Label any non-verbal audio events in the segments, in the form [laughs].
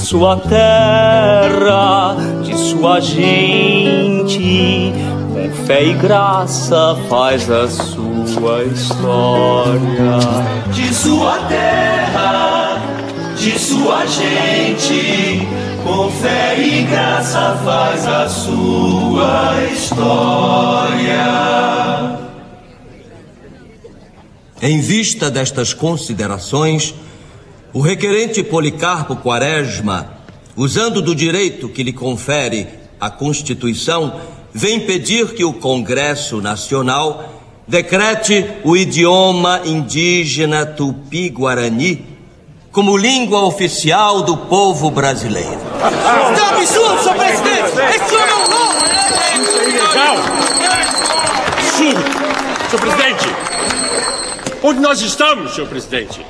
sua terra, de sua gente. Com fé e graça faz a sua história. De sua terra, de sua gente com fé e graça faz a sua história. Em vista destas considerações, o requerente Policarpo Quaresma, usando do direito que lhe confere a Constituição, vem pedir que o Congresso Nacional decrete o idioma indígena tupi-guarani como língua oficial do povo brasileiro. Isso é absurdo, senhor presidente! Esse senhor louco! É ilegal! Absurdo! Senhor presidente! Onde nós estamos, senhor presidente?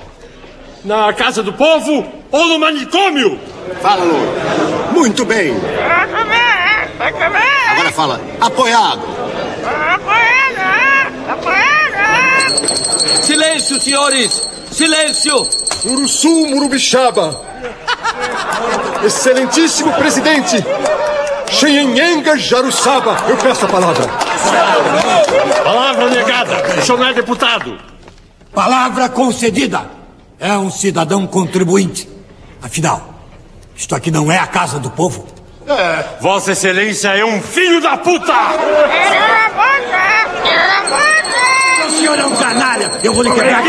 Na casa do povo ou no manicômio? Fala, Louro. Muito bem. Agora fala, apoiado. Apoiado! Apoiado! Silêncio, senhores! Silêncio! Uruçu Murubixaba. [laughs] Excelentíssimo presidente. Xenhenhenga Jaruçaba. Eu peço a palavra. Palavra negada. O senhor não é deputado. Palavra concedida. É um cidadão contribuinte. Afinal, isto aqui não é a casa do povo. É. Vossa Excelência é um filho da puta! O senhor é um canalha. Eu vou lhe quebrar.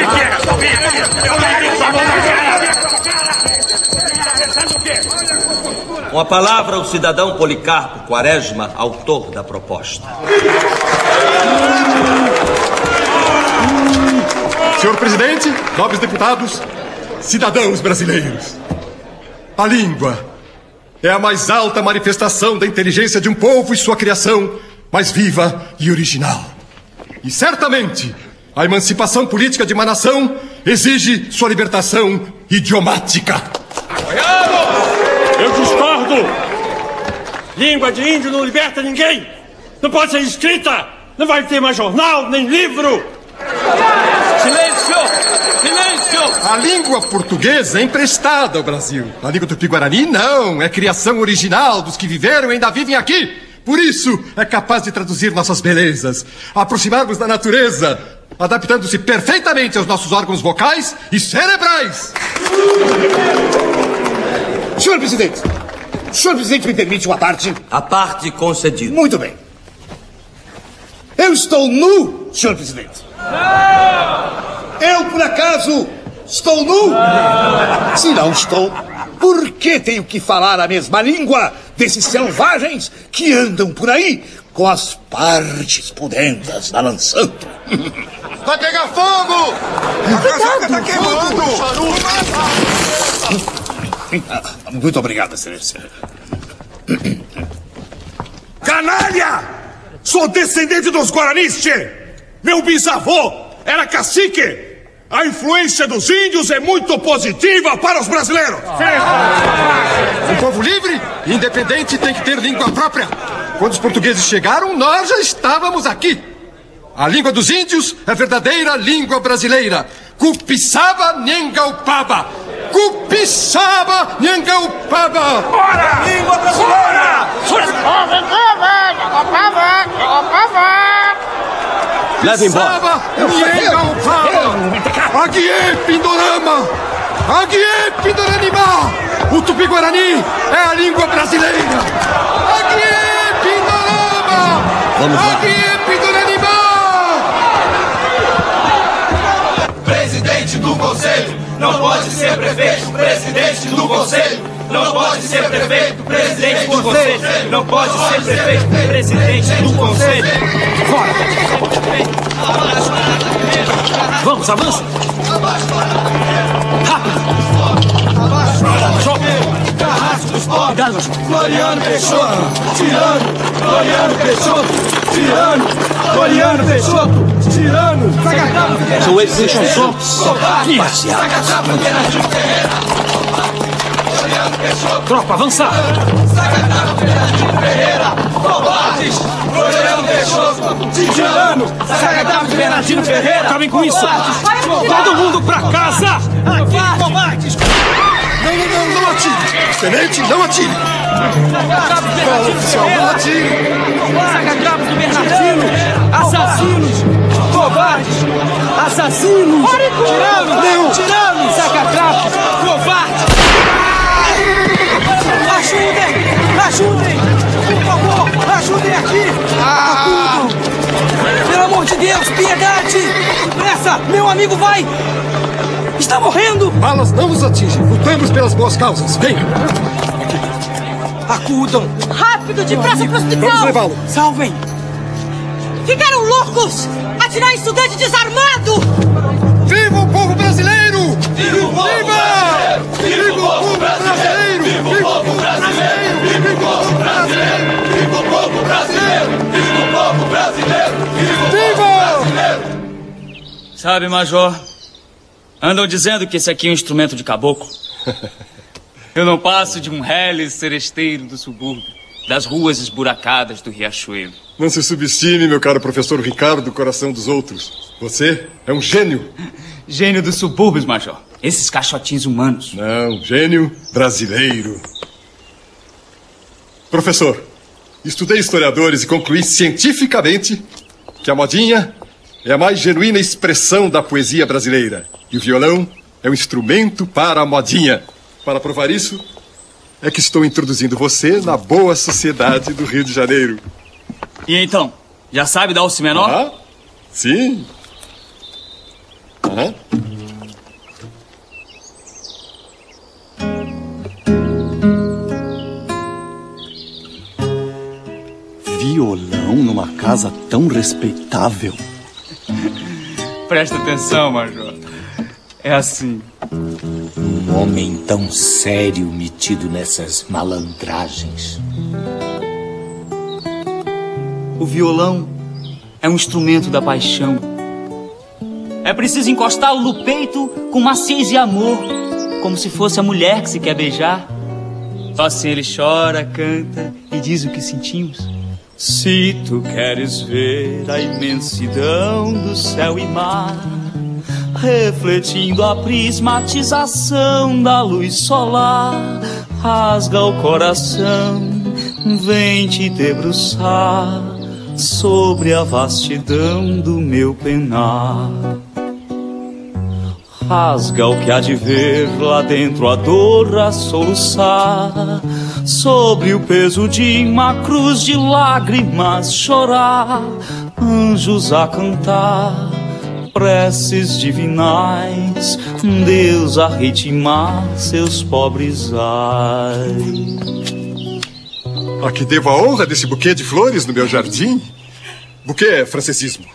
Com a palavra, o cidadão Policarpo Quaresma, autor da proposta. Senhor presidente, nobres deputados, cidadãos brasileiros. A língua é a mais alta manifestação da inteligência de um povo e sua criação mais viva e original. E certamente, a emancipação política de uma nação exige sua libertação idiomática. Eu discordo! Língua de índio não liberta ninguém! Não pode ser escrita! Não vai ter mais jornal, nem livro! Silêncio! Silêncio! A língua portuguesa é emprestada ao Brasil. A língua tupi-guarani não, é criação original dos que viveram e ainda vivem aqui. Por isso é capaz de traduzir nossas belezas, aproximarmos da natureza, adaptando-se perfeitamente aos nossos órgãos vocais e cerebrais. Senhor presidente, senhor presidente me permite uma parte? A parte concedida. Muito bem. Eu estou nu, senhor presidente. Eu, por acaso, estou nu? Se não estou, por que tenho que falar a mesma língua desses selvagens que andam por aí com as partes pudendas balançando? [laughs] Vai pegar fogo! A casaca tá queimando! Muito obrigado, excelência. Canalha! Sou descendente dos Guaranis, tchê! Meu bisavô era cacique! A influência dos índios é muito positiva para os brasileiros! Um povo livre e independente tem que ter língua própria. Quando os portugueses chegaram, nós já estávamos aqui. A língua dos índios é a verdadeira língua brasileira. Cupiçaba Nhengaupaba. Cupiçaba Nhengaupaba. Fora! Língua brasileira! Leva embora. Cupiçaba Nhengaupaba. Aguiê Pindorama. Aguiê Pindoranimá. O Tupi-Guarani é a língua brasileira. Aguiê Pindorama. Vamos lá. Aguiê Pindoranimá. Presidente do conselho não pode ser prefeito, presidente do conselho não pode ser prefeito, presidente do conselho não pode ser prefeito, presidente do conselho. Fora! Vamos, avança! Rápido! Joga! Cuidado, Floriano Peixoto, tirano, Floriano Peixoto, tirano, Floriano Peixoto, tirano, saca Sou eles, deixam só. Saca-chapa, Bernardino Ferreira. Tropa, avançar! Saca-chapa, Bernardino Ferreira. Covardes, Floriano Peixoto, tirano, saca-chapa, Bernardino Ferreira. Acabem com isso! Todo mundo pra casa! Aqui, covardes. Não, não, não, não atire! Tenente, não atire! Fala, não atire! Do Bernardino! Assassinos! Covardes! Assassinos! Tiranos! Tiranos! Saca-trapos! Covardes! Ajudem! Ajudem! Por favor, ajudem aqui! Acudam! Pelo amor de Deus, piedade! Depressa! Meu amigo vai! Está morrendo! Balas não nos atingem. Lutamos pelas boas causas. Venha! Acudam! Rápido, depressa pro Vamos hospital! levá-lo. Salvem! Ficaram loucos! Atirar em estudante desarmado! Viva o povo brasileiro! Viva o povo Viva! Viva Sabe, Major, andam dizendo que esse aqui é um instrumento de caboclo. [laughs] Eu não passo de um reles seresteiro do subúrbio, das ruas esburacadas do Riachuelo. Não se subestime, meu caro professor Ricardo, do coração dos outros. Você é um gênio. [laughs] Gênio dos subúrbios, Major. Esses caixotinhos humanos. Não, gênio brasileiro. Professor, estudei historiadores e concluí cientificamente que a modinha é a mais genuína expressão da poesia brasileira. E o violão é um instrumento para a modinha. Para provar isso, é que estou introduzindo você na boa sociedade do Rio de Janeiro. E então, já sabe dar o si menor? Ah, sim. Aham. Violão numa casa tão respeitável. Presta atenção, Major. É assim. Um homem tão sério metido nessas malandragens. O violão é um instrumento da paixão. É preciso encostá-lo no peito com maciez e amor, como se fosse a mulher que se quer beijar. Só assim ele chora, canta e diz o que sentimos. Se tu queres ver a imensidão do céu e mar, refletindo a prismatização da luz solar, rasga o coração, vem te debruçar sobre a vastidão do meu penar. Rasga o que há de ver lá dentro a dor a soluçar, sobre o peso de uma cruz de lágrimas chorar, anjos a cantar, preces divinais, Deus a ritmar seus pobres ais. A que devo a honra desse buquê de flores no meu jardim? Buquê é francesismo.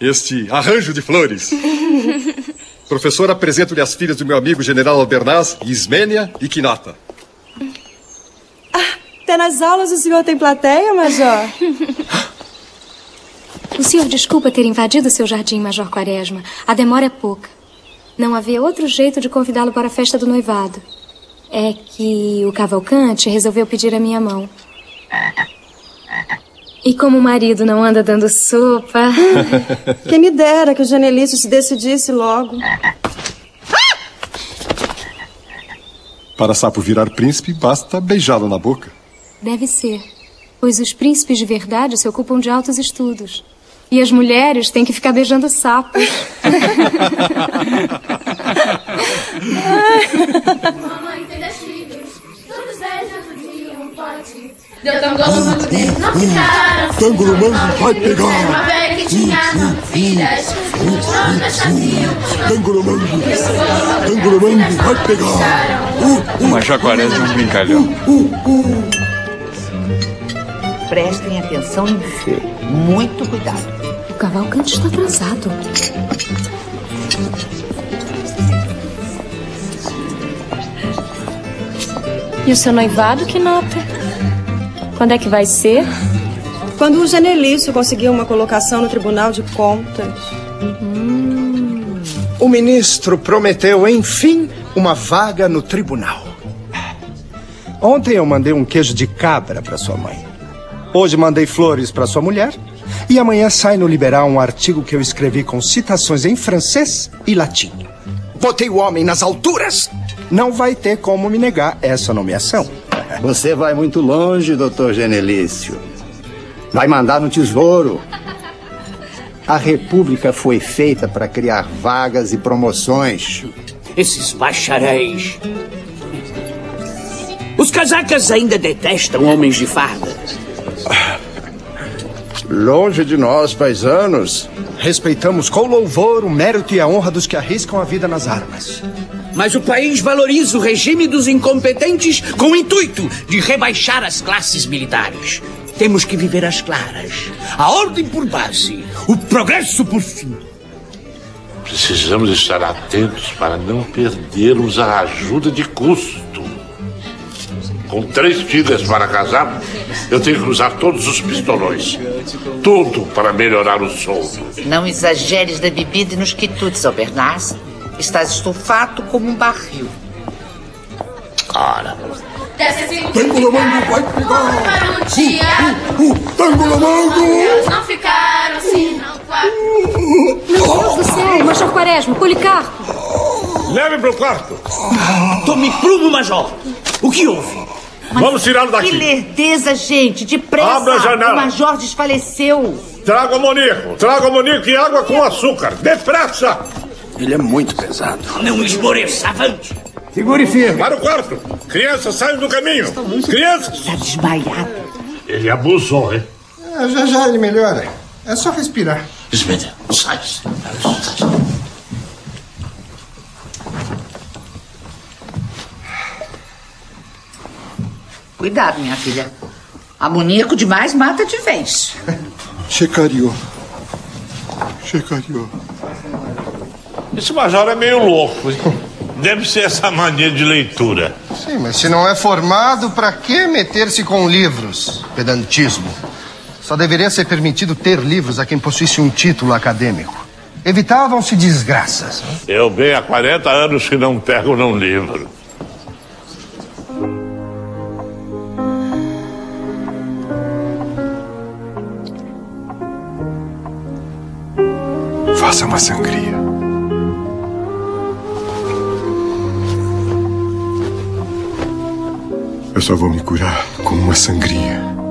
Este arranjo de flores. [laughs] Professor, apresento-lhe as filhas do meu amigo general Albernaz, Ismênia e Quinata. Até nas aulas o senhor tem plateia, Major? [gasps] O senhor desculpa ter invadido seu jardim, Major Quaresma. A demora é pouca. Não havia outro jeito de convidá-lo para a festa do noivado. É que o Cavalcante resolveu pedir a minha mão. E como o marido não anda dando sopa. [laughs] Quem me dera que o Janelício se decidisse logo. Para sapo virar príncipe, basta beijá-lo na boca. Deve ser. Pois os príncipes de verdade se ocupam de altos estudos. E as mulheres têm que ficar beijando sapos. Mamãe tem dez filhos, todos beijando de um pote. Deu tangolomango dentro, não ficaram. Tangolomango vai pegar. Uma velha que tinha nove filhas, não prestaziam. Tangolomango. Tangolomango vai pegar. O Major Quaresma é um brincalhão. Prestem atenção em você. Muito cuidado. O Cavalcante está atrasado. E o seu noivado, que nota? Quando é que vai ser? Quando o Genelício conseguir uma colocação no Tribunal de Contas. O ministro prometeu, enfim, uma vaga no tribunal. Ontem eu mandei um queijo de cabra para sua mãe. Hoje mandei flores para sua mulher. E amanhã sai no Liberal um artigo que eu escrevi com citações em francês e latim. Botei o homem nas alturas. Não vai ter como me negar essa nomeação. [laughs] Você vai muito longe, doutor Genelício. Vai mandar no tesouro. A República foi feita para criar vagas e promoções. Esses bacharéis. Os casacas ainda detestam homens de farda. Longe de nós, paisanos. Respeitamos com louvor o mérito e a honra dos que arriscam a vida nas armas. Mas o país valoriza o regime dos incompetentes com o intuito de rebaixar as classes militares. Temos que viver às claras. A ordem por base, o progresso por fim. Precisamos estar atentos para não perdermos a ajuda de custo. Com três filhas para casar, eu tenho que usar todos os pistolões. Tudo para melhorar o soldo. Não exageres da bebida e nos quitutes, Albernaz. Estás estufado como um barril. Ora. Tango vai pegar. Para um dia. Uh, Tango Eles não ficaram assim, não quatro. Meu Deus do céu, Major Quaresma, Policarpo. Leve para o quarto. Tome prumo, Major. O que houve? Vamos tirá-lo daqui. Que lerdeza, gente. Depressa. Abra a janela. O Major desfaleceu. Traga o Monico. Traga o Monico e água com açúcar. Depressa. Ele é muito pesado. Não esmoreça, avante. Segure firme. Para o quarto. Crianças, saiam do caminho. Crianças. Está desmaiado. Ele abusou, hein? É, já já ele melhora. É só respirar. Smith, sai. Cuidado, minha filha. Amoníaco demais mata de vez. Checariou. Checariou. Esse major é meio louco. hein? Deve ser essa mania de leitura. Sim, mas se não é formado, para que meter-se com livros? Pedantismo. Só deveria ser permitido ter livros a quem possuísse um título acadêmico. Evitavam-se desgraças. Eu bem há 40 anos que não pego num livro. Faça uma sangria. Eu só vou me curar com uma sangria.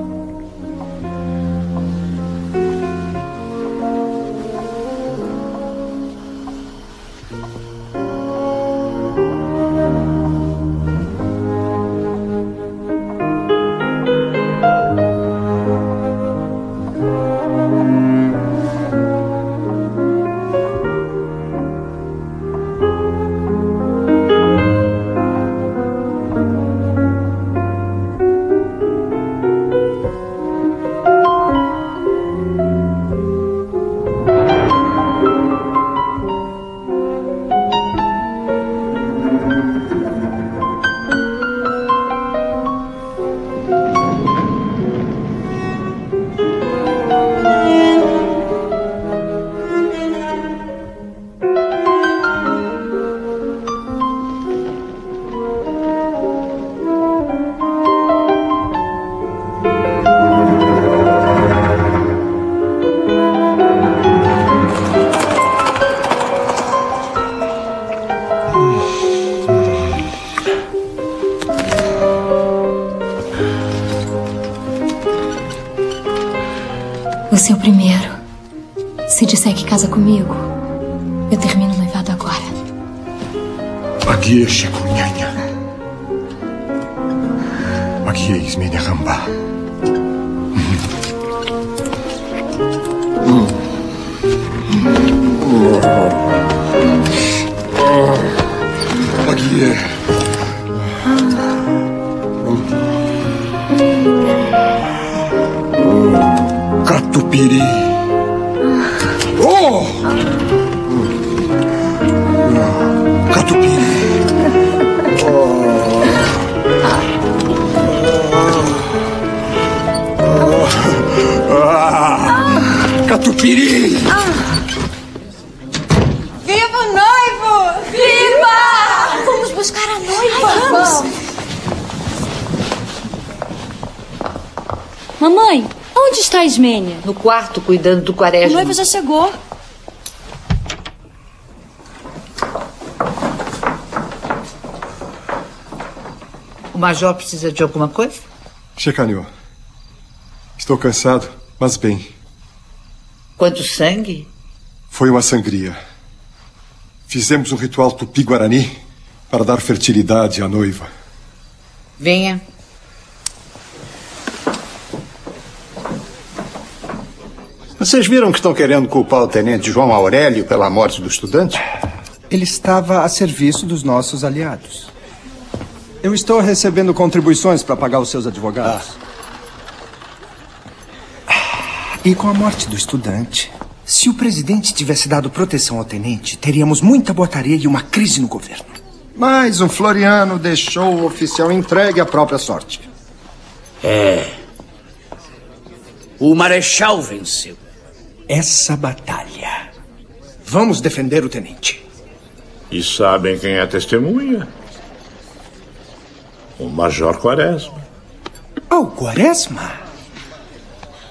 No quarto, cuidando do O quaresma. noivo já chegou. O major precisa de alguma coisa? Checanil. Estou cansado, mas bem. Quanto sangue? Foi uma sangria. Fizemos um ritual tupi-guarani para dar fertilidade à noiva. Venha. Vocês viram que estão querendo culpar o tenente João Aurélio pela morte do estudante? Ele estava a serviço dos nossos aliados. Eu estou recebendo contribuições para pagar os seus advogados. E com a morte do estudante, se o presidente tivesse dado proteção ao tenente, teríamos muita botaria e uma crise no governo. Mas o Floriano deixou o oficial entregue à própria sorte. É. O Marechal venceu. Essa batalha. Vamos defender o tenente. E sabem quem é a testemunha? O Major Quaresma. Oh, Quaresma?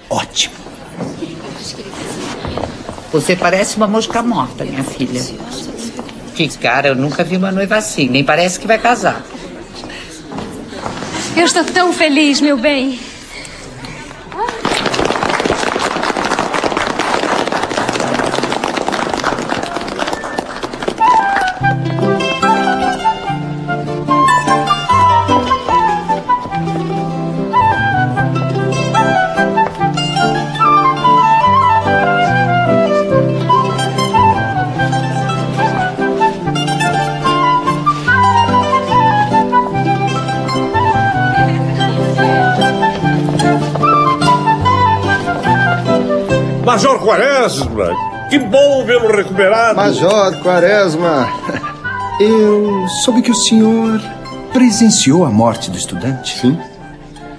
Ótimo. Você parece uma mosca morta, minha filha. Que cara, eu nunca vi uma noiva assim. Nem parece que vai casar. Eu estou tão feliz, meu bem. Quaresma, que bom vê-lo recuperado. Major Quaresma, [laughs] eu soube que o senhor presenciou a morte do estudante. Sim.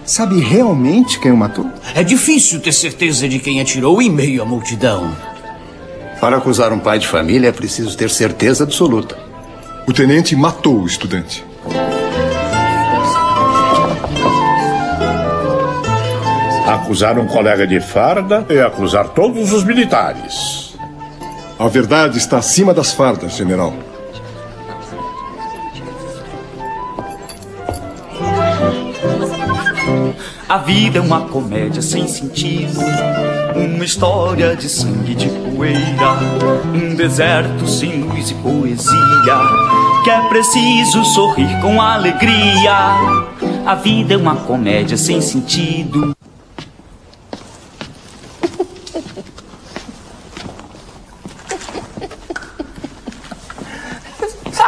Sabe realmente quem o matou? É difícil ter certeza de quem atirou em meio à multidão. Para acusar um pai de família é preciso ter certeza absoluta. O tenente matou o estudante. Acusar um colega de farda é acusar todos os militares. A verdade está acima das fardas, general. A vida é uma comédia sem sentido, uma história de sangue e de poeira, um deserto sem luz e poesia, que é preciso sorrir com alegria. A vida é uma comédia sem sentido.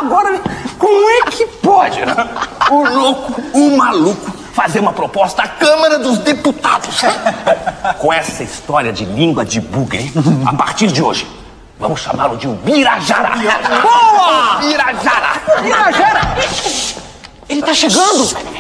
Agora, como é que pode né? o louco, o maluco, fazer uma proposta à Câmara dos Deputados? [laughs] Com essa história de língua de bugre, a partir de hoje, vamos chamá-lo de Birajara. Boa! Birajara! Birajara! Ele tá chegando!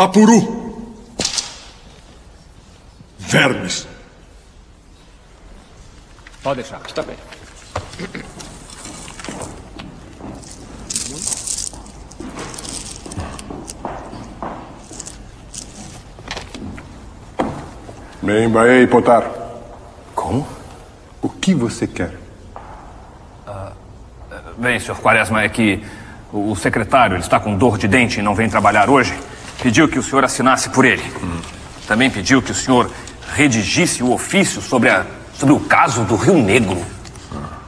Tapuru! Vermes! Pode deixar. Está bem. Bem, Baei, Potar. Como? O que você quer? Bem, senhor Quaresma, é que o secretário ele está com dor de dente e não vem trabalhar hoje. Pediu que o senhor assinasse por ele. Também pediu que o senhor redigisse o ofício sobre, a, sobre o caso do Rio Negro.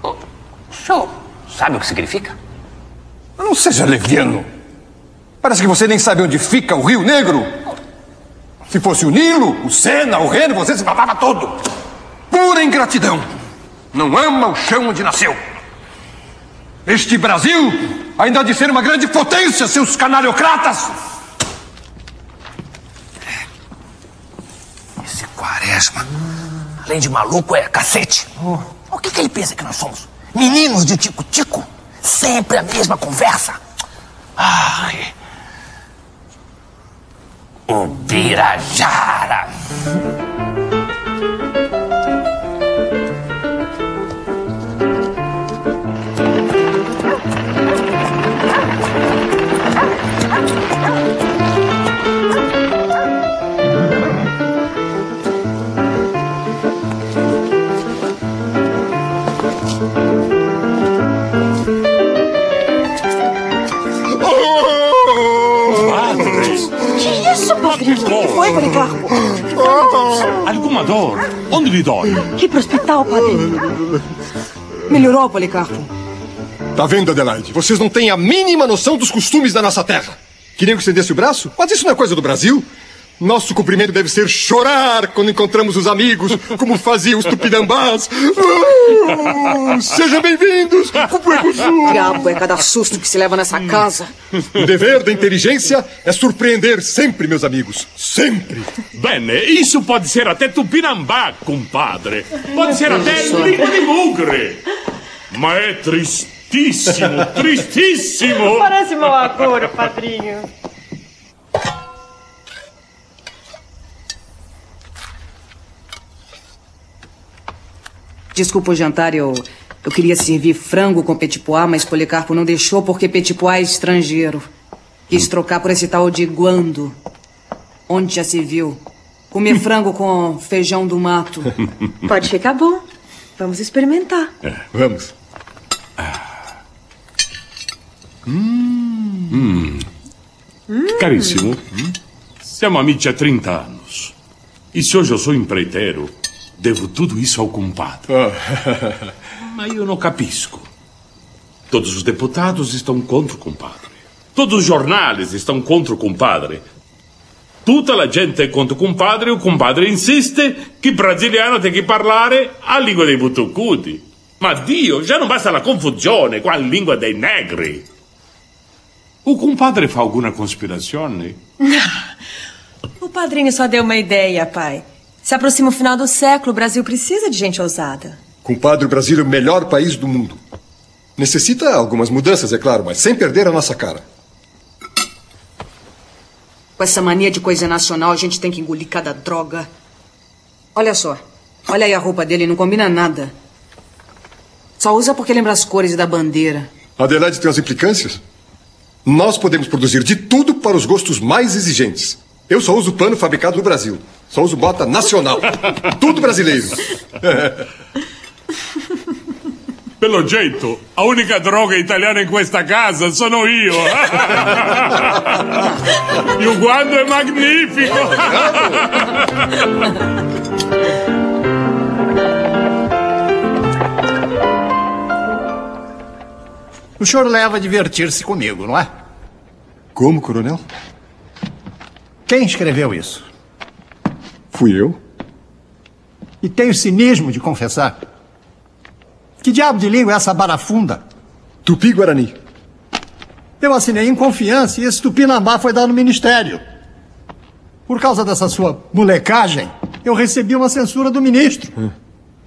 O senhor sabe o que significa? Não seja leviano. Parece que você nem sabe onde fica o Rio Negro. Se fosse o Nilo, o Sena, o Reno, você se babava todo. Pura ingratidão. Não ama o chão onde nasceu. Este Brasil ainda há de ser uma grande potência, seus canalhocratas. Quaresma, além de maluco, é cacete. O que, que ele pensa que nós somos? Meninos de tico-tico? Sempre a mesma conversa. Ai. O Birajara. Que pro hospital, padrinho. Melhorou, Policarpo? Tá vendo, Adelaide? Vocês não têm a mínima noção dos costumes da nossa terra. Queriam que estendesse o braço? Mas isso não é coisa do Brasil. Nosso cumprimento deve ser chorar quando encontramos os amigos, como faziam os tupinambás. Ah, sejam bem-vindos, Cupueguçu. Diabo, é cada susto que se leva nessa casa. O dever da inteligência é surpreender sempre, meus amigos. Sempre. Bene, isso pode ser até tupinambá, compadre. Pode ser até língua de mugre. Mas é tristíssimo, tristíssimo. Parece mau agouro, padrinho. Desculpa o jantar, eu, eu queria servir frango com petit pois, mas Policarpo não deixou porque petit pois é estrangeiro. Quis trocar por esse tal de guando. Onde já se viu? Comer [laughs] frango com feijão do mato. Pode ficar bom. Vamos experimentar. Vamos. Hum. Caríssimo, siamo amici há 30 anos. E se hoje eu sou empreiteiro, devo tudo isso ao compadre. [laughs] Mas eu não capisco. Todos os deputados estão contra o compadre. Todos os jornais estão contra o compadre. Tutta la gente è contro o compadre e o compadre insiste che il brasiliano tem que parlare a língua dei butucuti. Ma Dio, já não basta la confusione com a língua dei negri. O compadre fa alguma conspirazione? [laughs] O padrinho só deu uma ideia, pai. Se aproxima o final do século, o Brasil precisa de gente ousada. Compadre, o Brasil é o melhor país do mundo. Necessita algumas mudanças, é claro, mas sem perder a nossa cara. Com essa mania de coisa nacional, a gente tem que engolir cada droga. Olha só. Olha aí a roupa dele, não combina nada. Só usa porque lembra as cores da bandeira. Adelaide tem as implicâncias? Nós podemos produzir de tudo para os gostos mais exigentes. Eu só uso pano fabricado no Brasil. Só uso bota nacional. [laughs] tudo brasileiro. [laughs] Pelo jeito, a única droga italiana in questa casa sono io. [laughs] e o guardo è magnifico. O senhor leva a divertir-se comigo, não é? Como, coronel? Quem escreveu isso? Fui eu. E tem o cinismo de confessar. Que diabo de língua é essa barafunda? Tupi-Guarani. Eu assinei em confiança e esse tupinambá foi dado no ministério. Por causa dessa sua molecagem, eu recebi uma censura do ministro.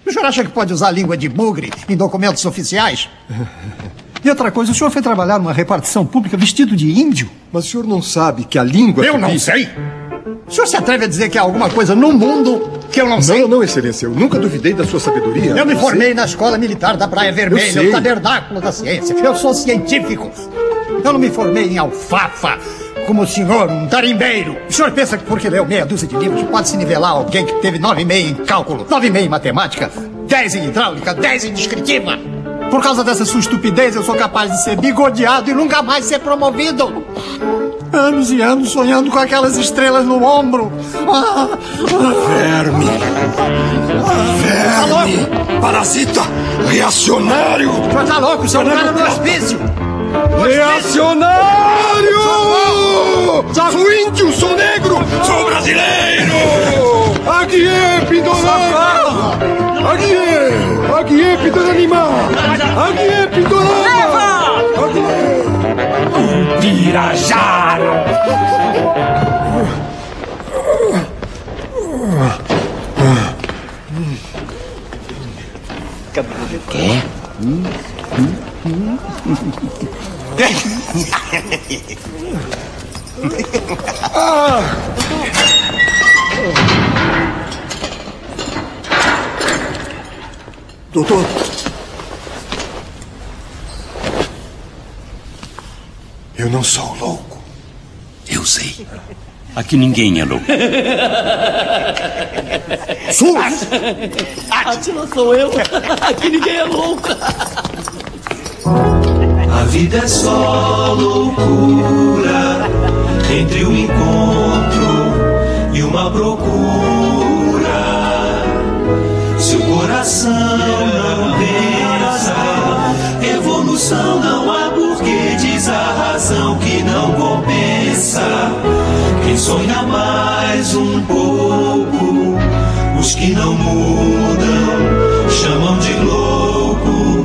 O senhor acha que pode usar a língua de bugre em documentos oficiais? [laughs] E outra coisa, o senhor foi trabalhar numa repartição pública vestido de índio? Mas o senhor não sabe que a língua. Eu tupi- não sei. O senhor se atreve a dizer que há alguma coisa no mundo que eu não sei? Não, não, excelência. Eu nunca duvidei da sua sabedoria. Eu me formei na Escola Militar da Praia Vermelha, o tabernáculo da ciência. Eu sou científico. Eu não me formei em alfafa, como o senhor, um tarimbeiro. O senhor pensa que porque leu meia dúzia de livros pode se nivelar alguém que teve nove e meio em cálculo, nove e meio em matemática, dez em hidráulica, dez em descritiva? Por causa dessa sua estupidez, eu sou capaz de ser bigodeado e nunca mais ser promovido. Anos e anos sonhando com aquelas estrelas no ombro. Ah, Verme! Tá louco? Parasita! Reacionário! Senhor tá louco? Um cara no hospício! Reacionário! Sou índio, sou negro, sou brasileiro! Aqui é Pindorama! Aqui é! Aqui é Pindorama! Aqui é Pindorama! Aqui é! do Pirajara. Quer? Hum? Ah! É? Doutor, Eu não sou louco. Eu sei. Aqui ninguém é louco. Sus! Atila sou eu. Aqui ninguém é louco. A vida é só loucura entre um encontro e uma procura. Se o coração não pensa, evolução não há porque diz a razão que não compensa. Quem sonha mais um pouco, os que não mudam chamam de louco,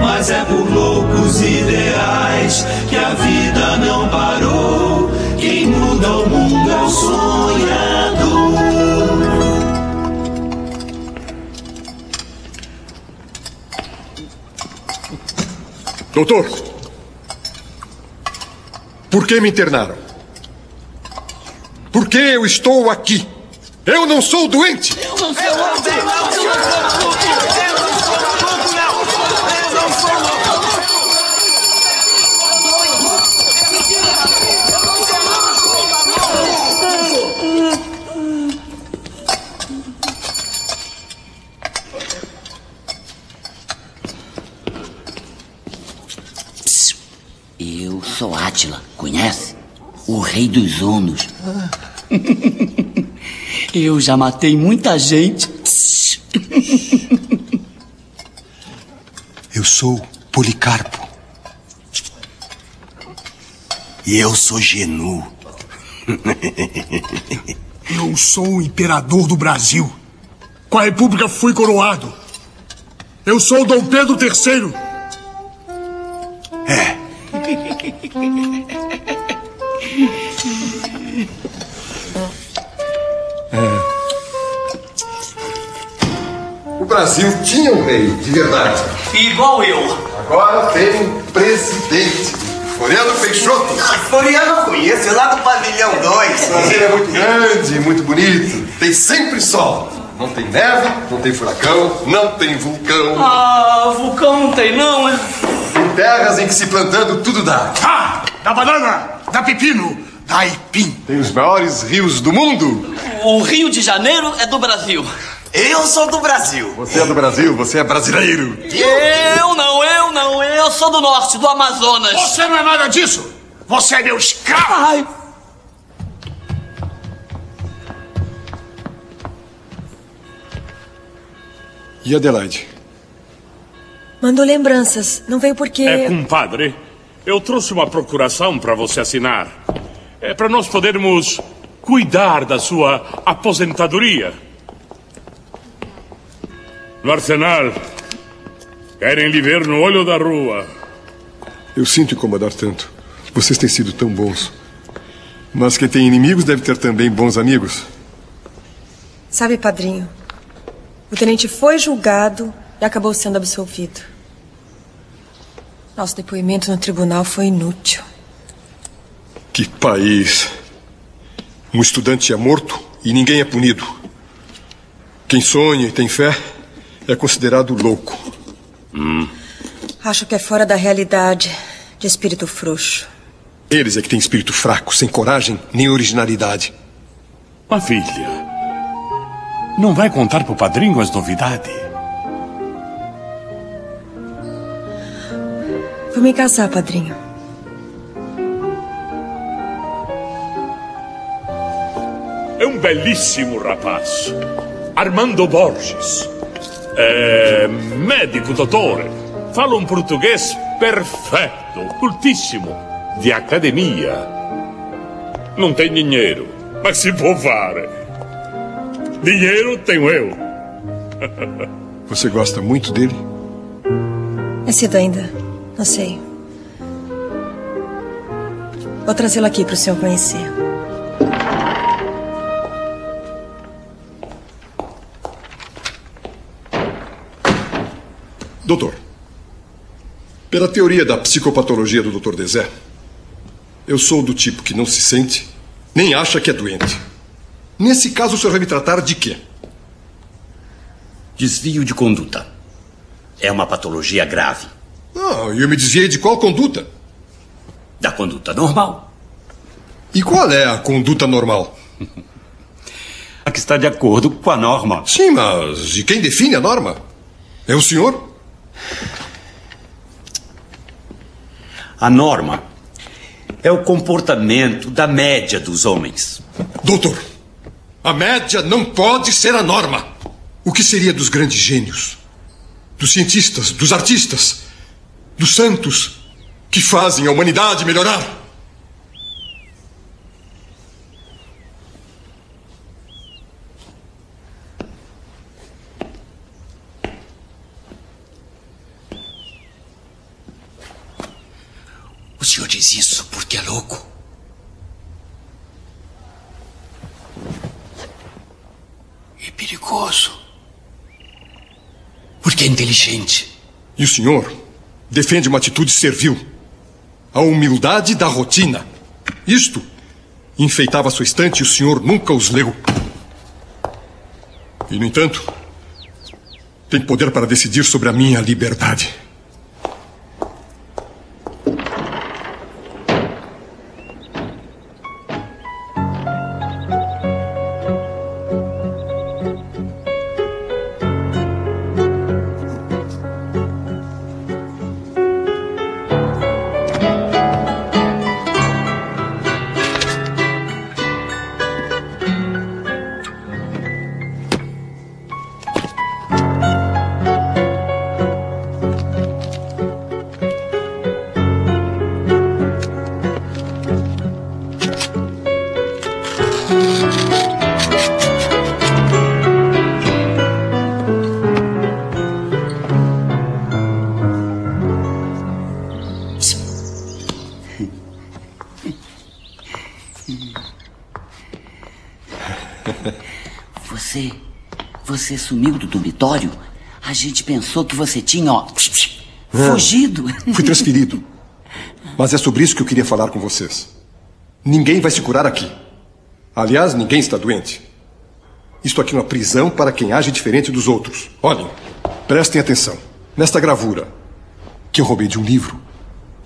mas é por loucos ideais que a vida não parou. Quem muda o mundo é o sonhador. Doutor, por que me internaram? Por que eu estou aqui? Eu não sou doente! Eu não sou louco. Eu não sou louco. Eu não sou louco, não. Eu não sou louco. Eu sou Átila, conhece? O rei dos Hunos. [laughs] Eu já matei muita gente. [laughs] Eu sou Policarpo. E eu sou Genu. [laughs] Eu sou o imperador do Brasil. Com a República fui coroado. Eu sou Dom Pedro III. É. Brasil tinha um rei, de verdade. Igual eu. Agora tem um presidente. Floriano Peixoto. Floriano eu conheço, lá do pavilhão 2. O Brasil é muito grande, muito bonito. Tem sempre sol. Não tem neve, não tem furacão, não tem vulcão. Ah, vulcão não tem não. Tem terras em que se plantando tudo dá. Ah! Da banana, da pepino, da aipim. Tem os maiores rios do mundo. O Rio de Janeiro é do Brasil. Eu sou do Brasil. Você é do Brasil, você é brasileiro. Eu não, eu não, eu sou do norte, do Amazonas. Você não é nada disso. Você é meu escravo. Ai. E Adelaide? Mandou lembranças. Não veio porque. É, compadre, eu trouxe uma procuração para você assinar. É para nós podermos cuidar da sua aposentadoria. No arsenal, querem lhe ver no olho da rua. Eu sinto incomodar tanto. Vocês têm sido tão bons. Mas quem tem inimigos deve ter também bons amigos. Sabe, padrinho, o tenente foi julgado e acabou sendo absolvido. Nosso depoimento no tribunal foi inútil. Que país! Um estudante é morto e ninguém é punido. Quem sonha e tem fé é considerado louco. Acho que é fora da realidade, de espírito frouxo. Eles é que têm espírito fraco, sem coragem nem originalidade. Mas, filha, não vai contar pro padrinho as novidades? Vou me casar, padrinho. É um belíssimo rapaz. Armando Borges. É médico, doutor. Fala um português perfeito, cultíssimo, de academia. Não tem dinheiro, mas se povar. Dinheiro tenho eu. [laughs] Você gosta muito dele? É cedo ainda. Não sei. Vou trazê-lo aqui para o senhor conhecer. Doutor, pela teoria da psicopatologia do Dr. Dezé, eu sou do tipo que não se sente, nem acha que é doente. Nesse caso, o senhor vai me tratar de quê? Desvio de conduta. É uma patologia grave. Ah, e eu me desviei de qual conduta? Da conduta normal. E qual é a conduta normal? [laughs] A que está de acordo com a norma. Sim, mas e quem define a norma? É o senhor? A norma é o comportamento da média dos homens. Doutor, a média não pode ser a norma. O que seria dos grandes gênios? Dos cientistas, dos artistas, dos santos que fazem a humanidade melhorar? Senhor diz isso porque é louco. E perigoso. Porque é inteligente. E o senhor defende uma atitude servil. A humildade da rotina. Isto enfeitava sua estante e o senhor nunca os leu. E, no entanto, tem poder para decidir sobre a minha liberdade. Você sumiu do dormitório? A gente pensou que você tinha, ó. Fugido. Fui transferido. Mas é sobre isso que eu queria falar com vocês. Ninguém vai se curar aqui. Aliás, ninguém está doente. Isto aqui é uma prisão para quem age diferente dos outros. Olhem, prestem atenção. Nesta gravura, que eu roubei de um livro,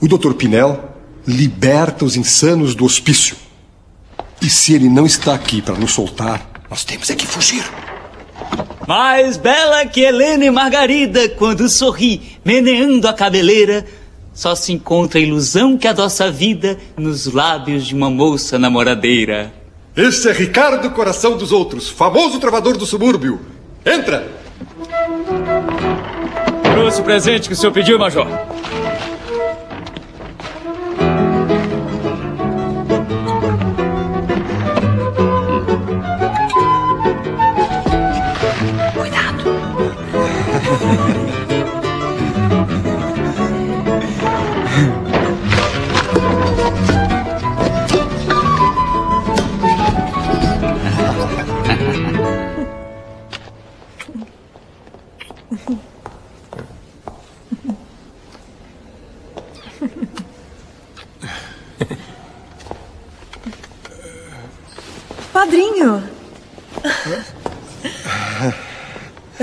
o Dr. Pinel liberta os insanos do hospício. E se ele não está aqui para nos soltar, nós temos é que fugir. Mais bela que Helena e Margarida quando sorri, meneando a cabeleira. Só se encontra a ilusão que adoça a vida nos lábios de uma moça namoradeira. Este é Ricardo Coração dos Outros, famoso trovador do subúrbio. Entra! Trouxe o presente que o senhor pediu, Major.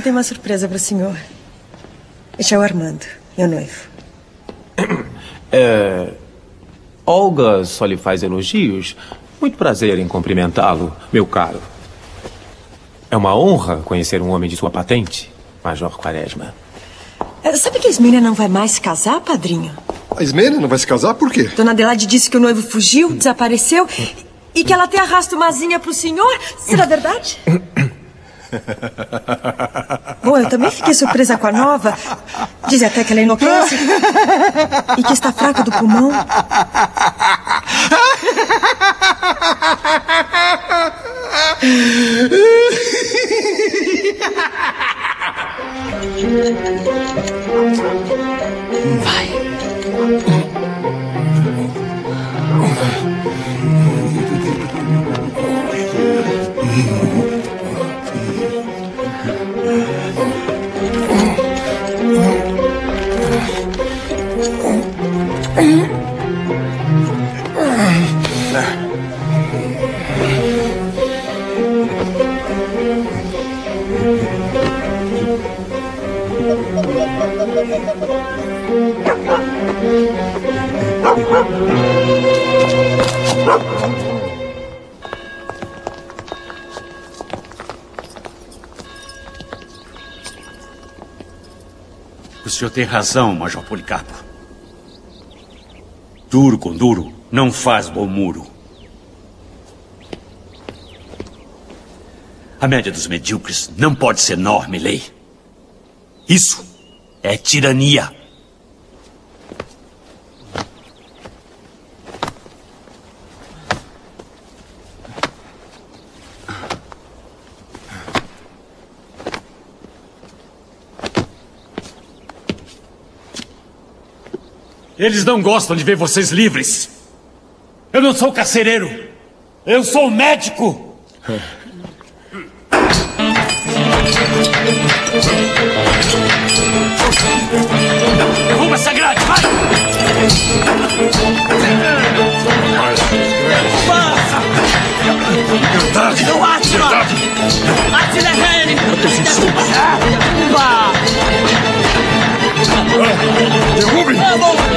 Tenho uma surpresa para o senhor. Este é o Armando, meu noivo. É, Olga só lhe faz elogios. Muito prazer em cumprimentá-lo, meu caro. É uma honra conhecer um homem de sua patente, Major Quaresma. É, Sabe que a Ismênia não vai mais se casar, padrinho? A Ismênia não vai se casar por quê? Dona Adelaide disse que o noivo fugiu, desapareceu e que ela até arrasta uma asinha pro senhor. Será verdade? [coughs] Bom, eu também fiquei surpresa com a nova. Diz até que ela é inocente e que está fraca do pulmão. Vai. O senhor tem razão, Major Policarpo. Duro com duro não faz bom muro. A média dos medíocres não pode ser norma lei. Isso é tirania. Eles não gostam de ver vocês livres. Eu não sou carcereiro. Eu sou médico. Derruba essa grade, vai! Verdade. Não atira! Atira ele! Derruba! Derrube! Vamos!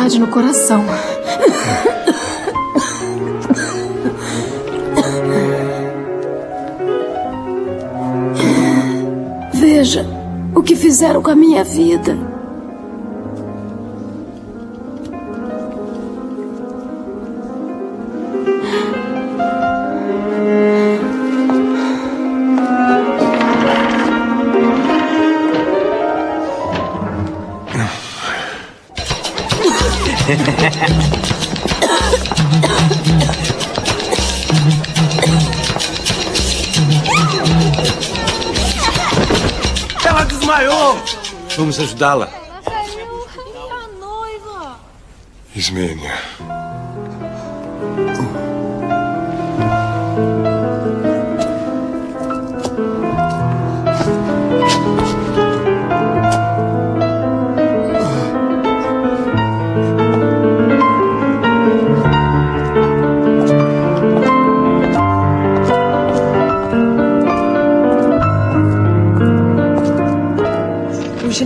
Tens a liberdade no coração. Veja o que fizeram com a minha vida. Vamos ajudá-la.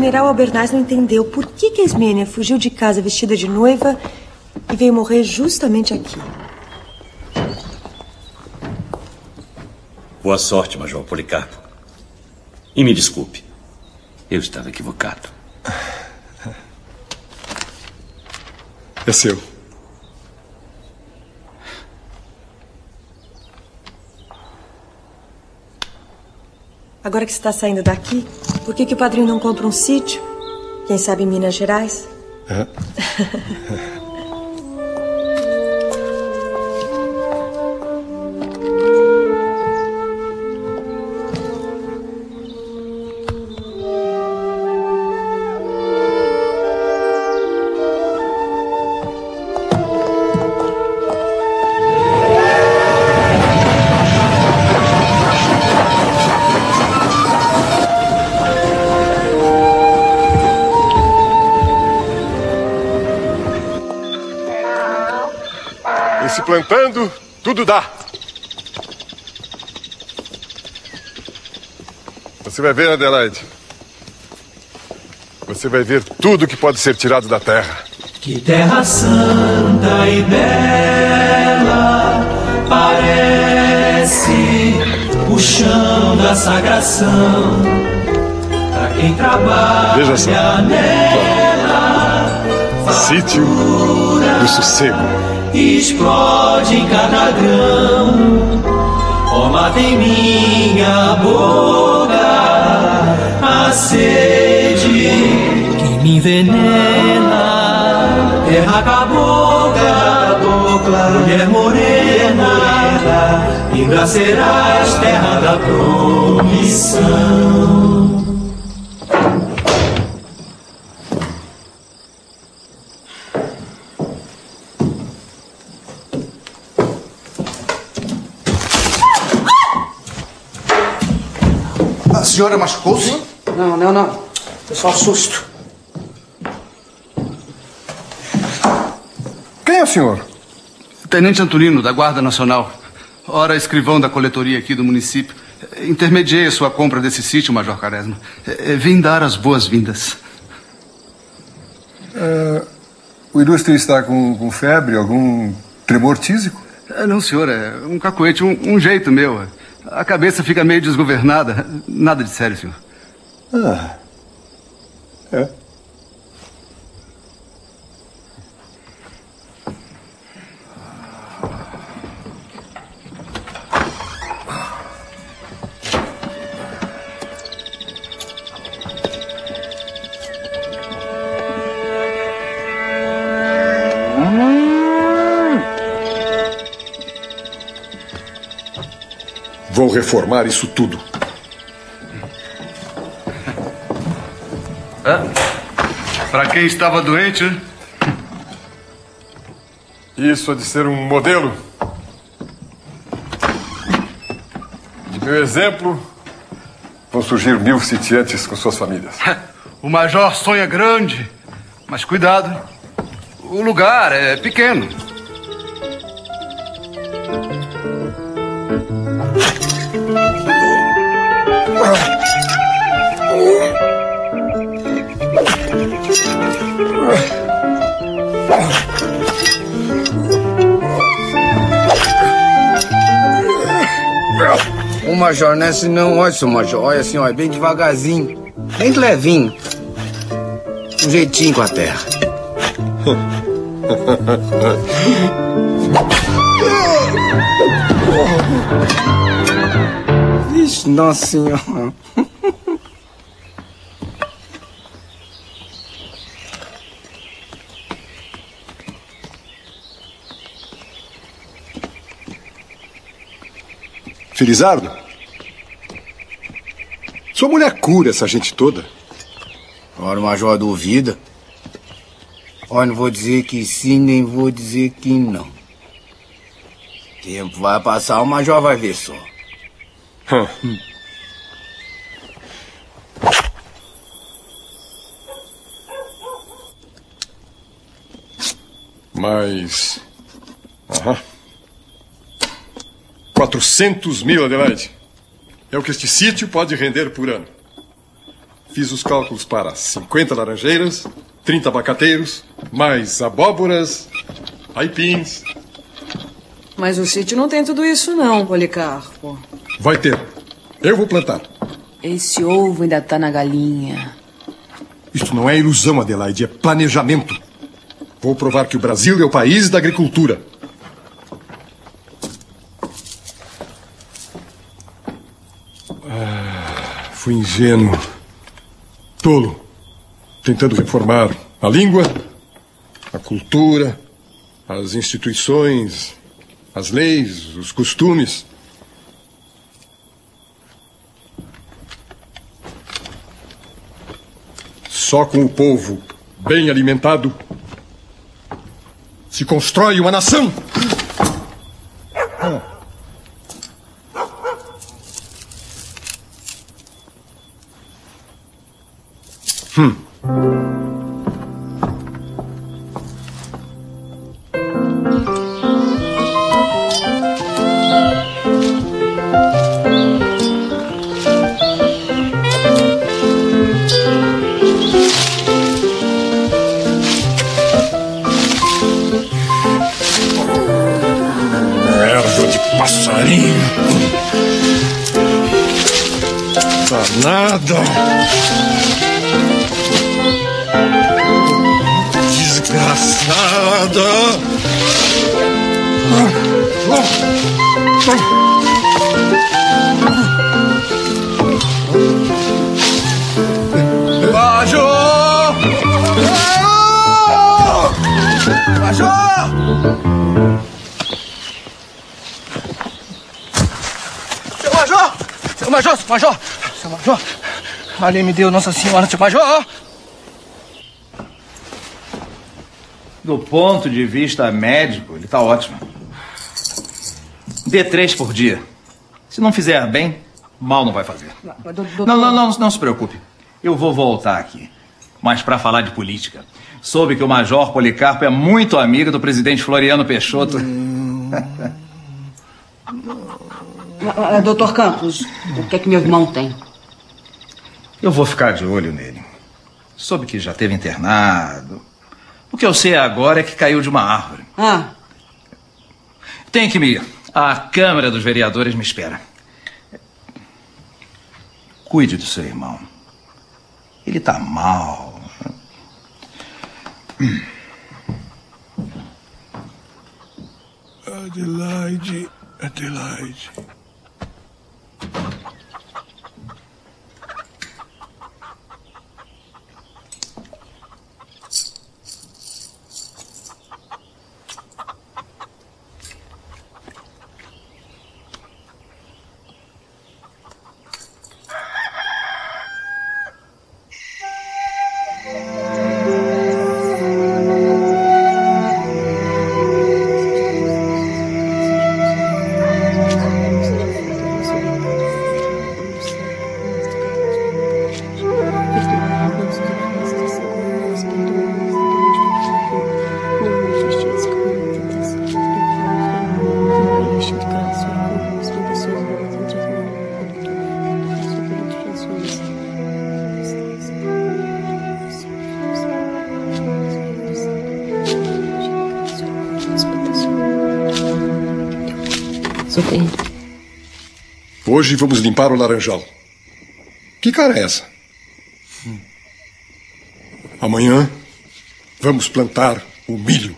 General Albernaz não entendeu por que, que a Ismênia fugiu de casa vestida de noiva e veio morrer justamente aqui. Boa sorte, Major Policarpo. E me desculpe. Eu estava equivocado. É seu. Agora que você está saindo daqui, por que, que o padrinho não compra um sítio? Quem sabe em Minas Gerais? É. [laughs] Você vai ver, Adelaide. Você vai ver tudo que pode ser tirado da terra. Que terra santa e bela parece o chão da sagração. Pra quem trabalha Veja só. nela, Sítio do sossego. explode em cada grão. Ó, mata em minha boca a sede que me envenena. Terra cabocla, mulher morena, linda serás, terra da promissão. Senhora machucou-se? Não, não, não. Foi só um susto. Quem é o senhor? Tenente Antonino, da Guarda Nacional. Ora, escrivão da coletoria aqui do município. Intermediei a sua compra desse sítio, Major Quaresma. Eh, eh, Vim dar as boas-vindas. É, o ilustre está com, com febre, algum tremor tísico? Eh, Não, senhor, é um cacoete, um, um jeito meu. A cabeça fica meio desgovernada. Nada de sério, senhor. Ah. É. reformar isso tudo. Para quem estava doente, né? Isso há de ser um modelo. De meu exemplo, vão surgir mil sitiantes com suas famílias. O major sonha grande, mas cuidado. O lugar é pequeno. Major, não é assim não. Olha, seu Major. Olha assim, olha, bem devagarzinho. Bem levinho. Um jeitinho com a terra. [laughs] Vixe, nossa senhora. Felizardo? Sua mulher cura essa gente toda. Ora, o Major duvida. Olha, não vou dizer que sim, nem vou dizer que não. Tempo vai passar, o Major vai ver só. Hum. Mas. Aham. 400 mil, Adelaide. É o que este sítio pode render por ano. Fiz os cálculos para 50 laranjeiras, 30 abacateiros, mais abóboras, aipins. Mas o sítio não tem tudo isso, não, Policarpo. Vai ter. Eu vou plantar. Esse ovo ainda tá na galinha. Isto não é ilusão, Adelaide, é planejamento. Vou provar que o Brasil é o país da agricultura. Fui ingênuo. Tolo. Tentando reformar a língua, a cultura, as instituições, as leis, os costumes. Só com o povo bem alimentado se constrói uma nação. Hum. Passarinho. Danada. Desgraçada. Major! Major! Seu Major! Seu Major, seu Major! Major! Ali me deu Nossa Senhora, seu Major! Do ponto de vista médico, ele tá ótimo. Dê três por dia. Se não fizer bem, mal não vai fazer. Não, não, não, não se preocupe. Eu vou voltar aqui. Mas para falar de política. Soube que o Major Policarpo é muito amigo do presidente Floriano Peixoto. [laughs] Ah, Doutor Campos, o que é que meu irmão tem? Eu vou ficar de olho nele. Soube que já teve internado. O que eu sei agora é que caiu de uma árvore. Ah, Tem que me ir. A Câmara dos Vereadores me espera. Cuide do seu irmão. Ele tá mal. Adelaide, Adelaide. Hoje vamos limpar o laranjal. Que cara é essa? Amanhã vamos plantar o milho.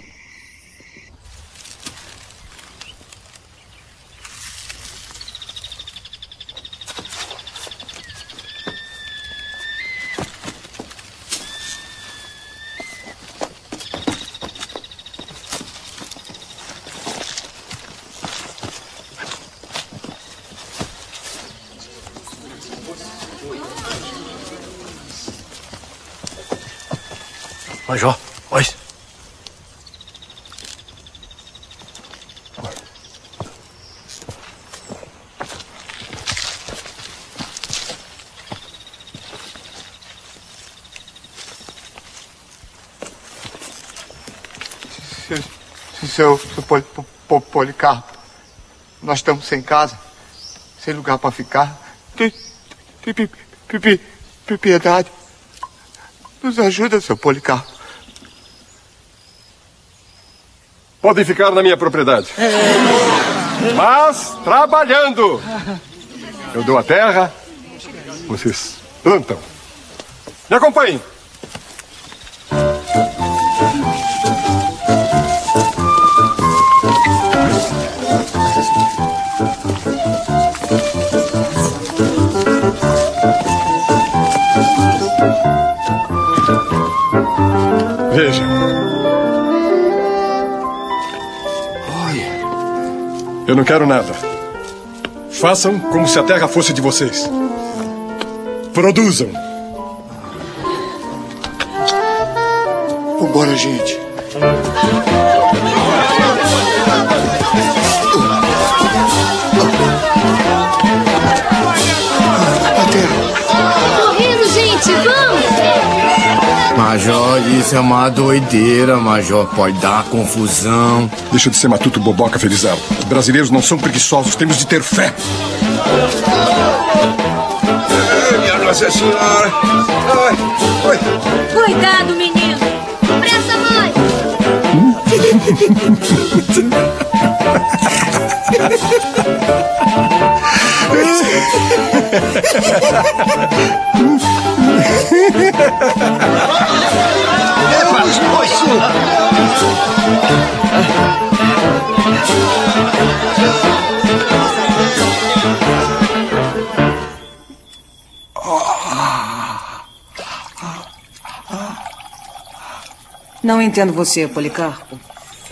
Major, olha. Seu, seu poli, po- Policarpo, nós estamos sem casa, sem lugar para ficar. Piedade. Nos ajuda, seu Policarpo. Podem ficar na minha propriedade. Mas trabalhando. Eu dou a terra, vocês plantam. Me acompanhem. Eu não quero nada. Façam como se a terra fosse de vocês. Produzam. Vambora, gente. Isso é uma doideira, Major. Pode dar confusão. Deixa de ser matuto boboca, Felizardo. Os brasileiros não são preguiçosos, temos de ter fé. Minha Nossa Senhora. Ai, ai. Cuidado, menino! Pressa, mãe! [laughs] Não entendo você, Policarpo.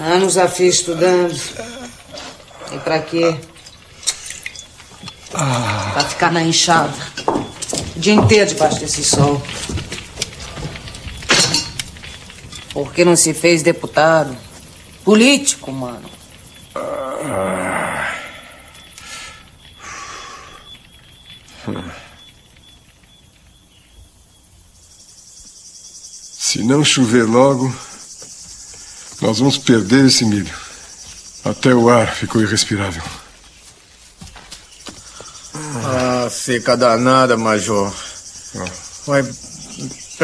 Anos a fio estudando. E pra quê? Pra ficar na enxada. O dia inteiro debaixo desse sol. Que não se fez deputado? Político, mano. Se não chover logo, nós vamos perder esse milho. Até o ar ficou irrespirável. Ah, seca danada, Major. Ué,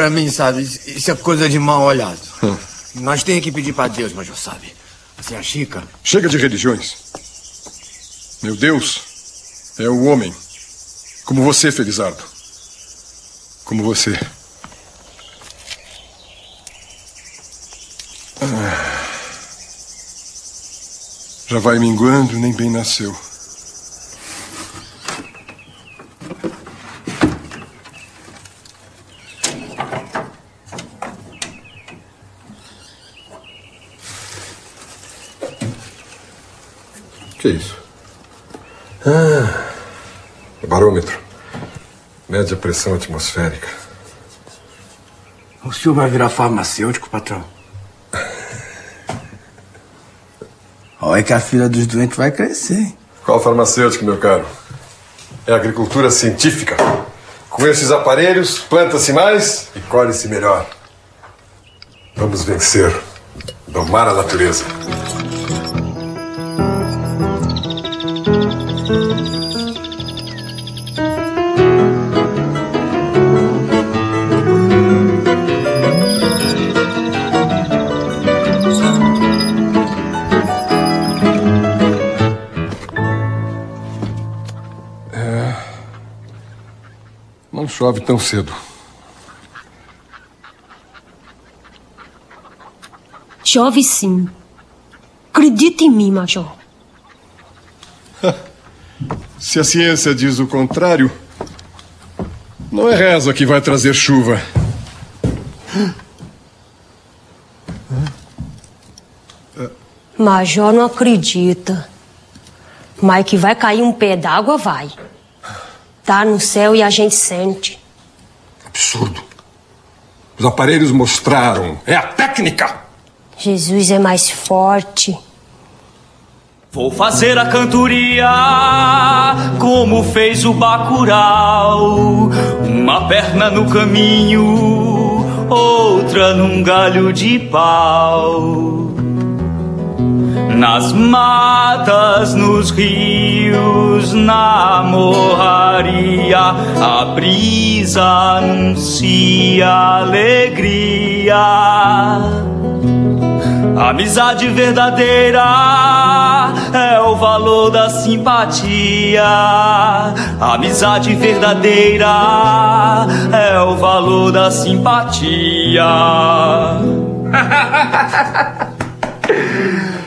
pra mim, sabe, isso é coisa de mal olhado. [laughs] Nós temos que pedir pra Deus, Major, sabe? Assim, a Chica. Chega de religiões. Meu Deus é o homem. Como você, Felizardo. Como você. Ah. Já vai minguando, nem bem nasceu. Que é isso? Ah, o barômetro. Mede a pressão atmosférica. O senhor vai virar farmacêutico, patrão? [laughs] Olha que a fila dos doentes vai crescer. hein? Qual farmacêutico, meu caro? É agricultura científica. Com esses aparelhos, planta-se mais e colhe-se melhor. Vamos vencer. Domar a natureza. Chove tão cedo. Chove sim. Acredita em mim, Major. [laughs] Se a ciência diz o contrário, não é reza que vai trazer chuva. Major não acredita. Mas que vai cair um pé d'água, vai. Tá no céu e a gente sente. Absurdo. Os aparelhos mostraram. É a técnica! Jesus é mais forte. Vou fazer a cantoria como fez o Bacurau. Uma perna no caminho, outra num galho de pau. Nas matas, nos rios, na morraria, a brisa anuncia alegria. Amizade verdadeira é o valor da simpatia. Amizade verdadeira é o valor da simpatia. [laughs]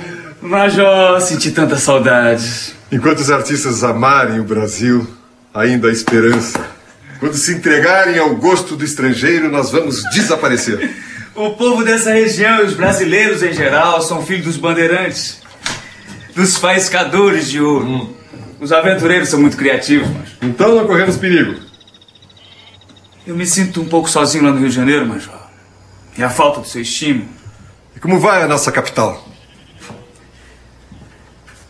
Major, senti tanta saudade. Enquanto os artistas amarem o Brasil, ainda há esperança. Quando se entregarem ao gosto do estrangeiro, nós vamos desaparecer. O povo dessa região e os brasileiros em geral são filhos dos bandeirantes, dos faiscadores de ouro. Os aventureiros são muito criativos, mas. Então não corremos perigo. Eu me sinto um pouco sozinho lá no Rio de Janeiro, Major. E a falta do seu estímulo. E como vai a nossa capital?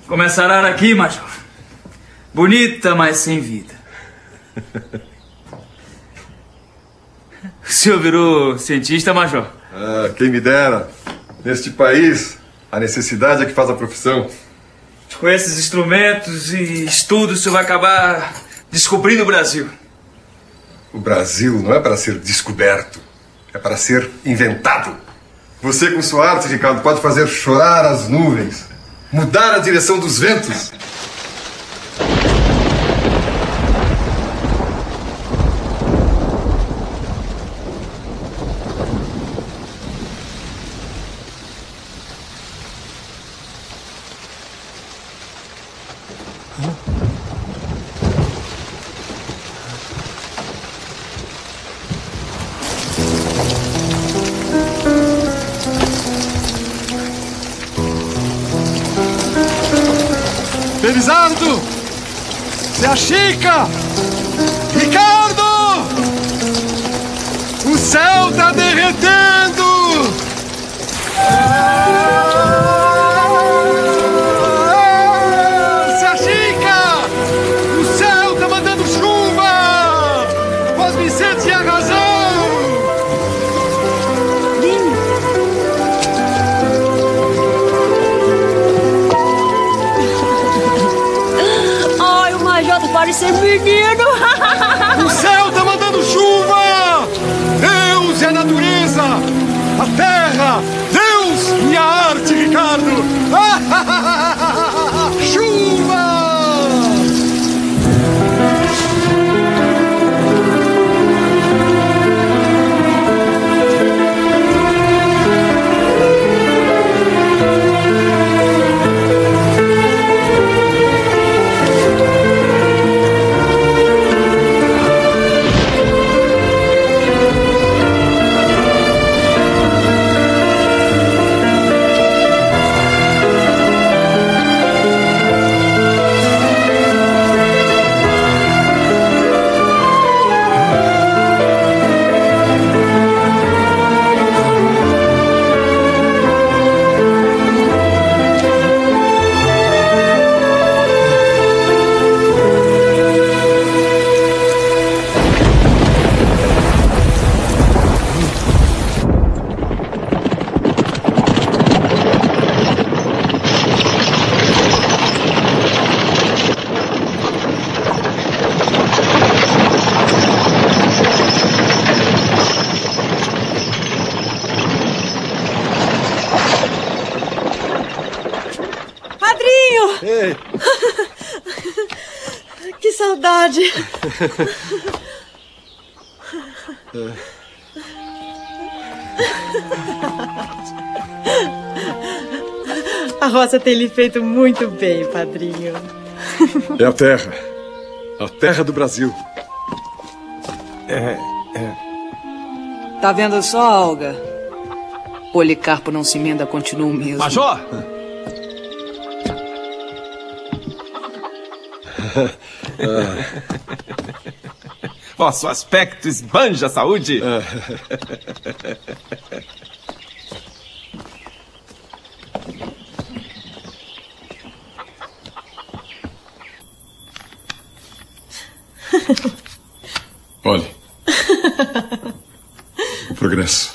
Começa a arar aqui, Major. Bonita, mas sem vida. O senhor virou cientista, Major? Ah, quem me dera. Neste país, a necessidade é que faz a profissão. Com esses instrumentos e estudos, o senhor vai acabar descobrindo o Brasil. O Brasil não é para ser descoberto, é para ser inventado. Você, com sua arte, Ricardo, pode fazer chorar as nuvens, mudar a direção dos ventos. Go. A roça tem lhe feito muito bem, padrinho. É a terra. A terra do Brasil. É, é. Tá vendo só, Olga? Policarpo não se emenda, continua o mesmo. Major! Vosso aspecto esbanja a saúde. [laughs] Olhe. O progresso.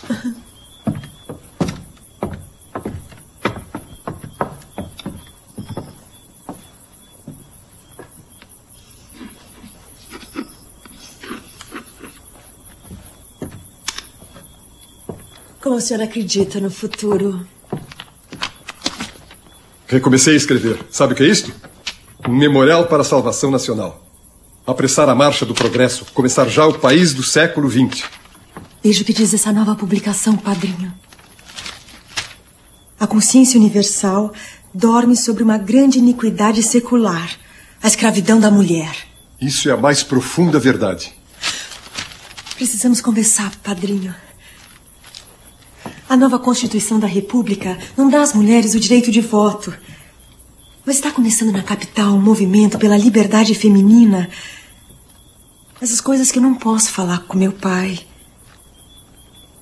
Como o senhor acredita no futuro? Recomecei a escrever. Sabe o que é isto? Um memorial para a salvação nacional. Apressar a marcha do progresso. Começar já o país do século XX. Veja o que diz essa nova publicação, padrinho. A consciência universal dorme sobre uma grande iniquidade secular a escravidão da mulher. Isso é a mais profunda verdade. Precisamos conversar, padrinho. A nova Constituição da República não dá às mulheres o direito de voto. Mas está começando na capital um movimento pela liberdade feminina. Essas coisas que eu não posso falar com meu pai.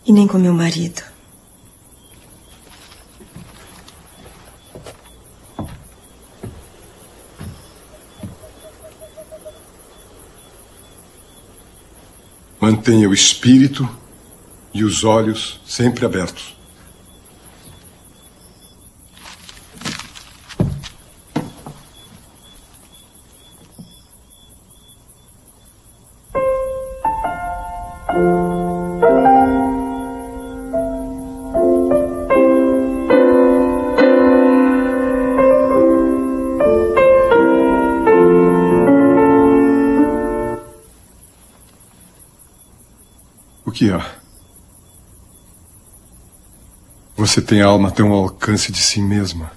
E nem com meu marido. Mantenha o espírito e os olhos sempre abertos. O que há? Você tem alma tão ao alcance de si mesma.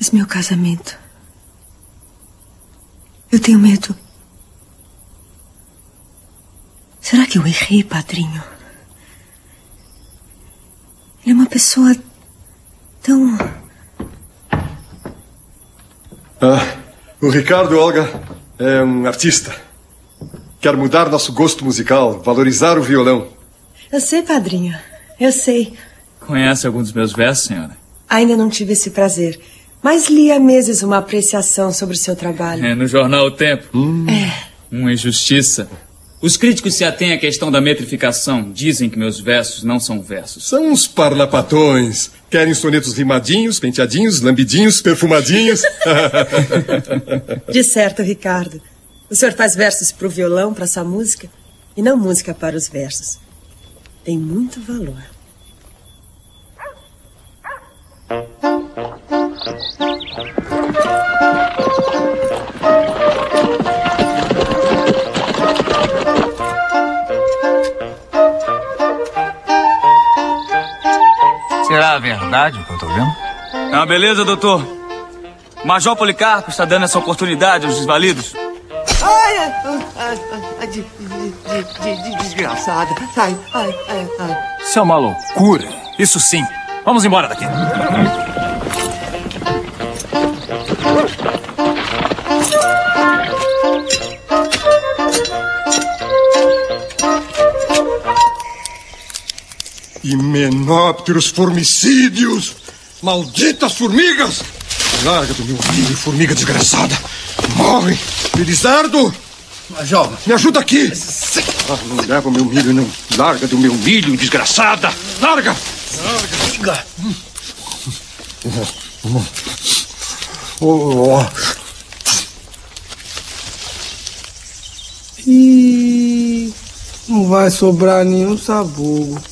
Esse meu casamento. Eu tenho medo. Será que eu errei, padrinho? Ele é uma pessoa tão. Ah, o Ricardo Olga é um artista. Quer mudar nosso gosto musical, valorizar o violão. Eu sei, padrinho. Eu sei. Conhece algum dos meus versos, senhora? Ainda não tive esse prazer. Mas li há meses uma apreciação sobre o seu trabalho. É no jornal O Tempo. É. Uma injustiça. Os críticos se atêm à questão da metrificação. Dizem que meus versos não são versos. São uns parlapatões. Querem sonetos rimadinhos, penteadinhos, lambidinhos, perfumadinhos. [laughs] De certo, Ricardo. O senhor faz versos para o violão, para essa música, e não música para os versos. Tem muito valor. Será verdade o que eu tô vendo? É uma beleza, doutor. Major Policarpo está dando essa oportunidade aos desvalidos. Ai, ai, ai, ai, de, de, de, de desgraçada. Ai, ai, ai, ai. Isso é uma loucura. Isso sim. Vamos embora daqui. Himenópteros formicídios! Malditas formigas! Larga do meu milho, formiga desgraçada! Morre! Felizardo! Major! Me ajuda aqui! Ah, não leva o meu milho, não. Larga do meu milho, desgraçada! Larga! Larga! Oh, Ih, não vai sobrar nenhum sabugo.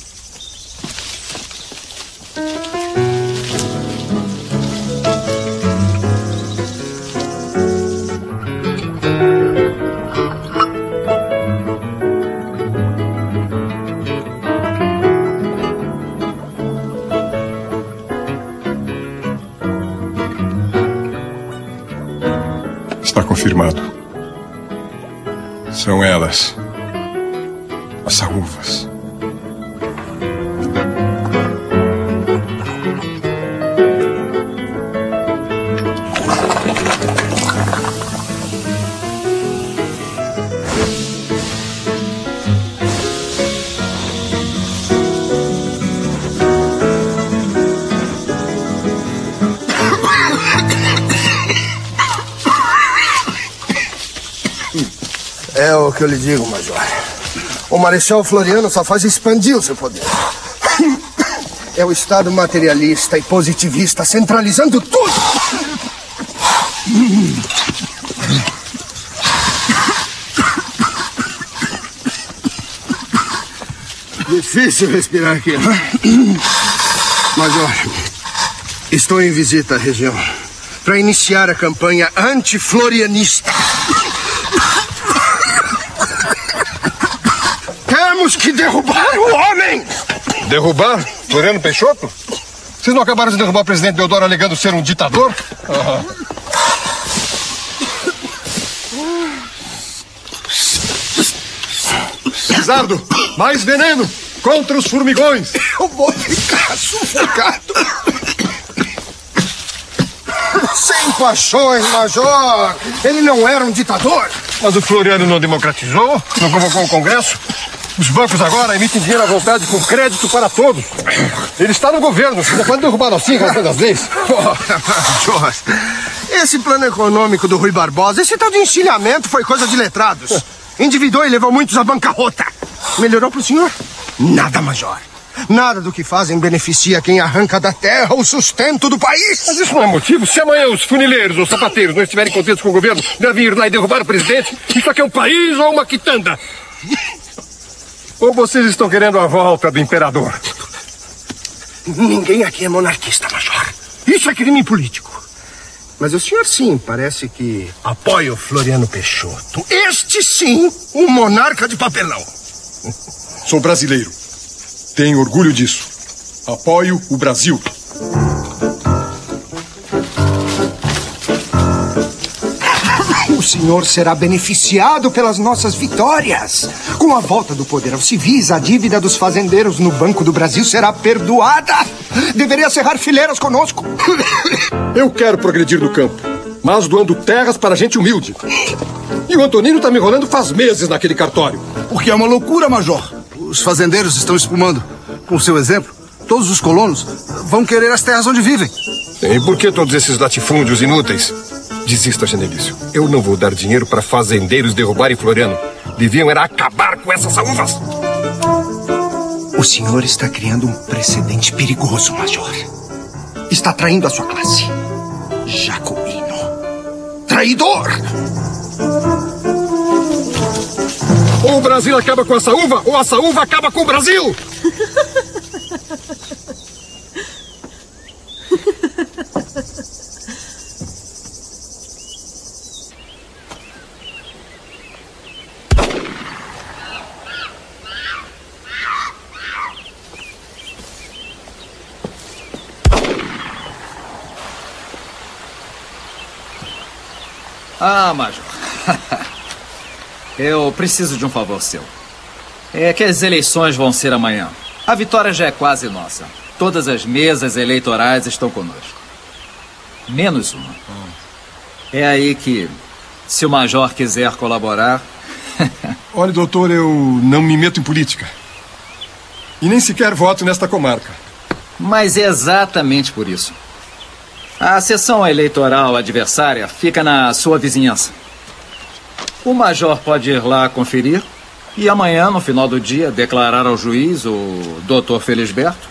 Que eu lhe digo, Major. O Marechal Floriano só faz expandir o seu poder. É o Estado materialista e positivista centralizando tudo. Difícil respirar aqui, não é? Major, estou em visita à região para iniciar a campanha anti-florianista. Derrubar Floriano Peixoto? Vocês não acabaram de derrubar o presidente Deodoro alegando ser um ditador? Uhum. Mais veneno contra os formigões. Eu vou ficar sufocado. Sem paixões, Major. Ele não era um ditador. Mas o Floriano não democratizou, não convocou o Congresso, os bancos agora emitem dinheiro à vontade com crédito para todos. Ele está no governo, já pode derrubar assim, rasgando as leis. [laughs] Esse plano econômico do Rui Barbosa, esse tal de encilhamento foi coisa de letrados. Endividou e levou muitos à bancarrota. Melhorou para o senhor? Nada, Major. Nada do que fazem beneficia quem arranca da terra o sustento do país. Mas isso não é motivo. Se amanhã os funileiros ou sapateiros não estiverem contentes com o governo, devem ir lá e derrubar o presidente. Isso aqui é um país ou uma quitanda? [laughs] Ou vocês estão querendo a volta do imperador? Ninguém aqui é monarquista, Major. Isso é crime político. Mas o senhor sim, parece que apoia o Floriano Peixoto. Este sim, um monarca de papelão. Sou brasileiro. Tenho orgulho disso. Apoio o Brasil. O senhor será beneficiado pelas nossas vitórias. Com a volta do poder aos civis, a dívida dos fazendeiros no Banco do Brasil será perdoada. Deveria cerrar fileiras conosco. [coughs] Eu quero progredir no campo, mas doando terras para gente humilde. E o Antonino está me enrolando faz meses naquele cartório. Porque é uma loucura, Major. Os fazendeiros estão espumando. Com seu exemplo, todos os colonos vão querer as terras onde vivem. E por que todos esses latifúndios inúteis? Desista, Genelício. Eu não vou dar dinheiro para fazendeiros derrubarem Floriano. Deviam era acabar com essas saúvas. O senhor está criando um precedente perigoso, Major. Está traindo a sua classe. Jacobino. Traidor! Ou o Brasil acaba com a saúva, ou a saúva acaba com o Brasil! [laughs] Ah, Major. [laughs] Eu preciso de um favor seu. É que as eleições vão ser amanhã. A vitória já é quase nossa. Todas as mesas eleitorais estão conosco. Menos uma. É aí que, se o Major quiser colaborar. [laughs] Olha, doutor, eu não me meto em política. E nem sequer voto nesta comarca. Mas é exatamente por isso. A sessão eleitoral adversária fica na sua vizinhança. O major pode ir lá conferir e amanhã, no final do dia, declarar ao juiz, o doutor Felisberto,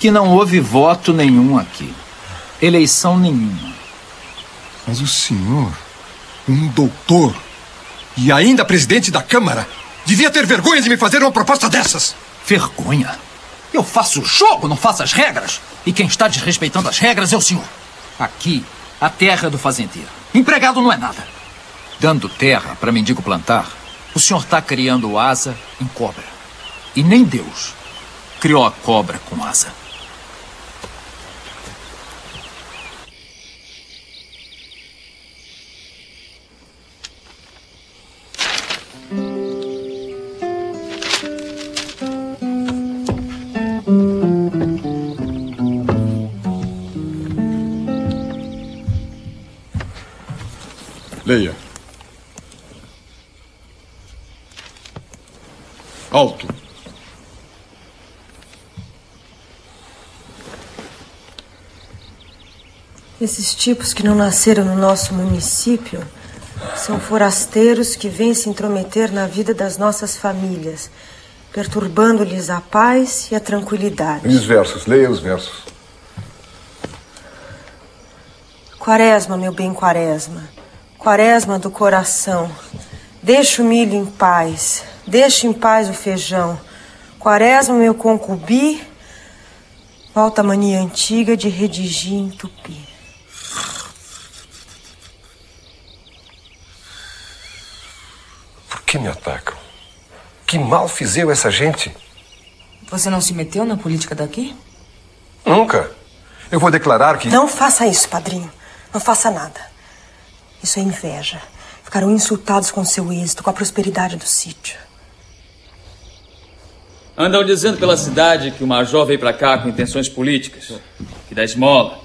que não houve voto nenhum aqui. Eleição nenhuma. Mas o senhor, um doutor, e ainda presidente da Câmara, devia ter vergonha de me fazer uma proposta dessas. Vergonha? Eu faço o jogo, não faço as regras. E quem está desrespeitando as regras é o senhor. Aqui, a terra do fazendeiro. Empregado não é nada. Dando terra para mendigo plantar, o senhor está criando asa em cobra. E nem Deus criou a cobra com asa. Leia. Alto. Esses tipos que não nasceram no nosso município são forasteiros que vêm se intrometer na vida das nossas famílias, perturbando-lhes a paz e a tranquilidade. E os versos? Leia os versos. Quaresma, meu bem Quaresma. Quaresma do coração. Deixa o milho em paz. Deixa em paz o feijão. Quaresma, meu concubi. Volta a mania antiga de redigir em tupi. Por que me atacam? Que mal fiz eu essa gente? Você não se meteu na política daqui? Nunca. Eu vou declarar que. Não faça isso, padrinho. Não faça nada. Isso é inveja. Ficarão insultados com seu êxito, com a prosperidade do sítio. Andam dizendo pela cidade que o major veio pra cá com intenções políticas. Que dá esmola.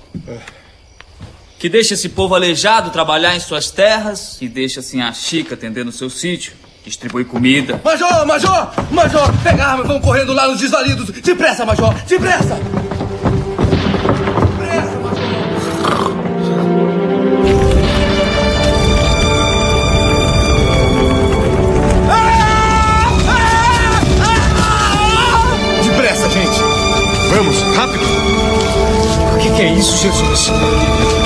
Que deixa esse povo aleijado trabalhar em suas terras e deixa assim a Chica atender no seu sítio. Distribui comida. Major, major, major, pega a arma e vão correndo lá nos desvalidos. Depressa, major, depressa! Depressa, O que, que é isso, Jesus?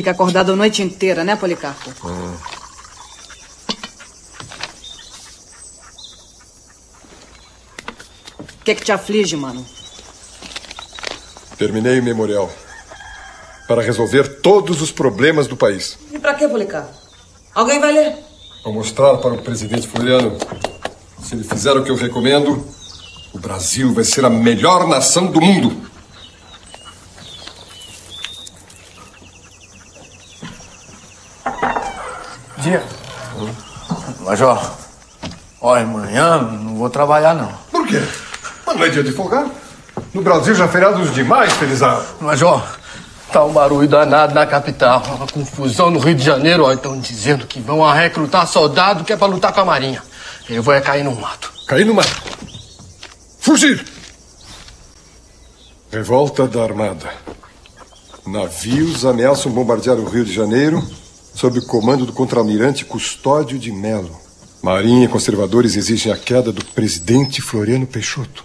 Fica acordado a noite inteira, né, Policarpo? O que, que te aflige, mano? Terminei o memorial. Para resolver todos os problemas do país. E pra que, Policarpo? Alguém vai ler? Ao mostrar para o presidente Floriano, se ele fizer o que eu recomendo, o Brasil vai ser a melhor nação do mundo. Major, olha, amanhã não vou trabalhar, não. Por quê? Mas não é dia de folgar. No Brasil já feriados demais, Felizardo. Major, tá um barulho danado na capital. Uma confusão no Rio de Janeiro, ó. Estão dizendo que vão a recrutar soldado que é pra lutar com a Marinha. Eu vou é cair no mato. Cair no mato? Fugir! Revolta da Armada. Navios ameaçam bombardear o Rio de Janeiro sob o comando do contra-almirante Custódio de Melo. Marinha e conservadores exigem a queda do presidente Floriano Peixoto.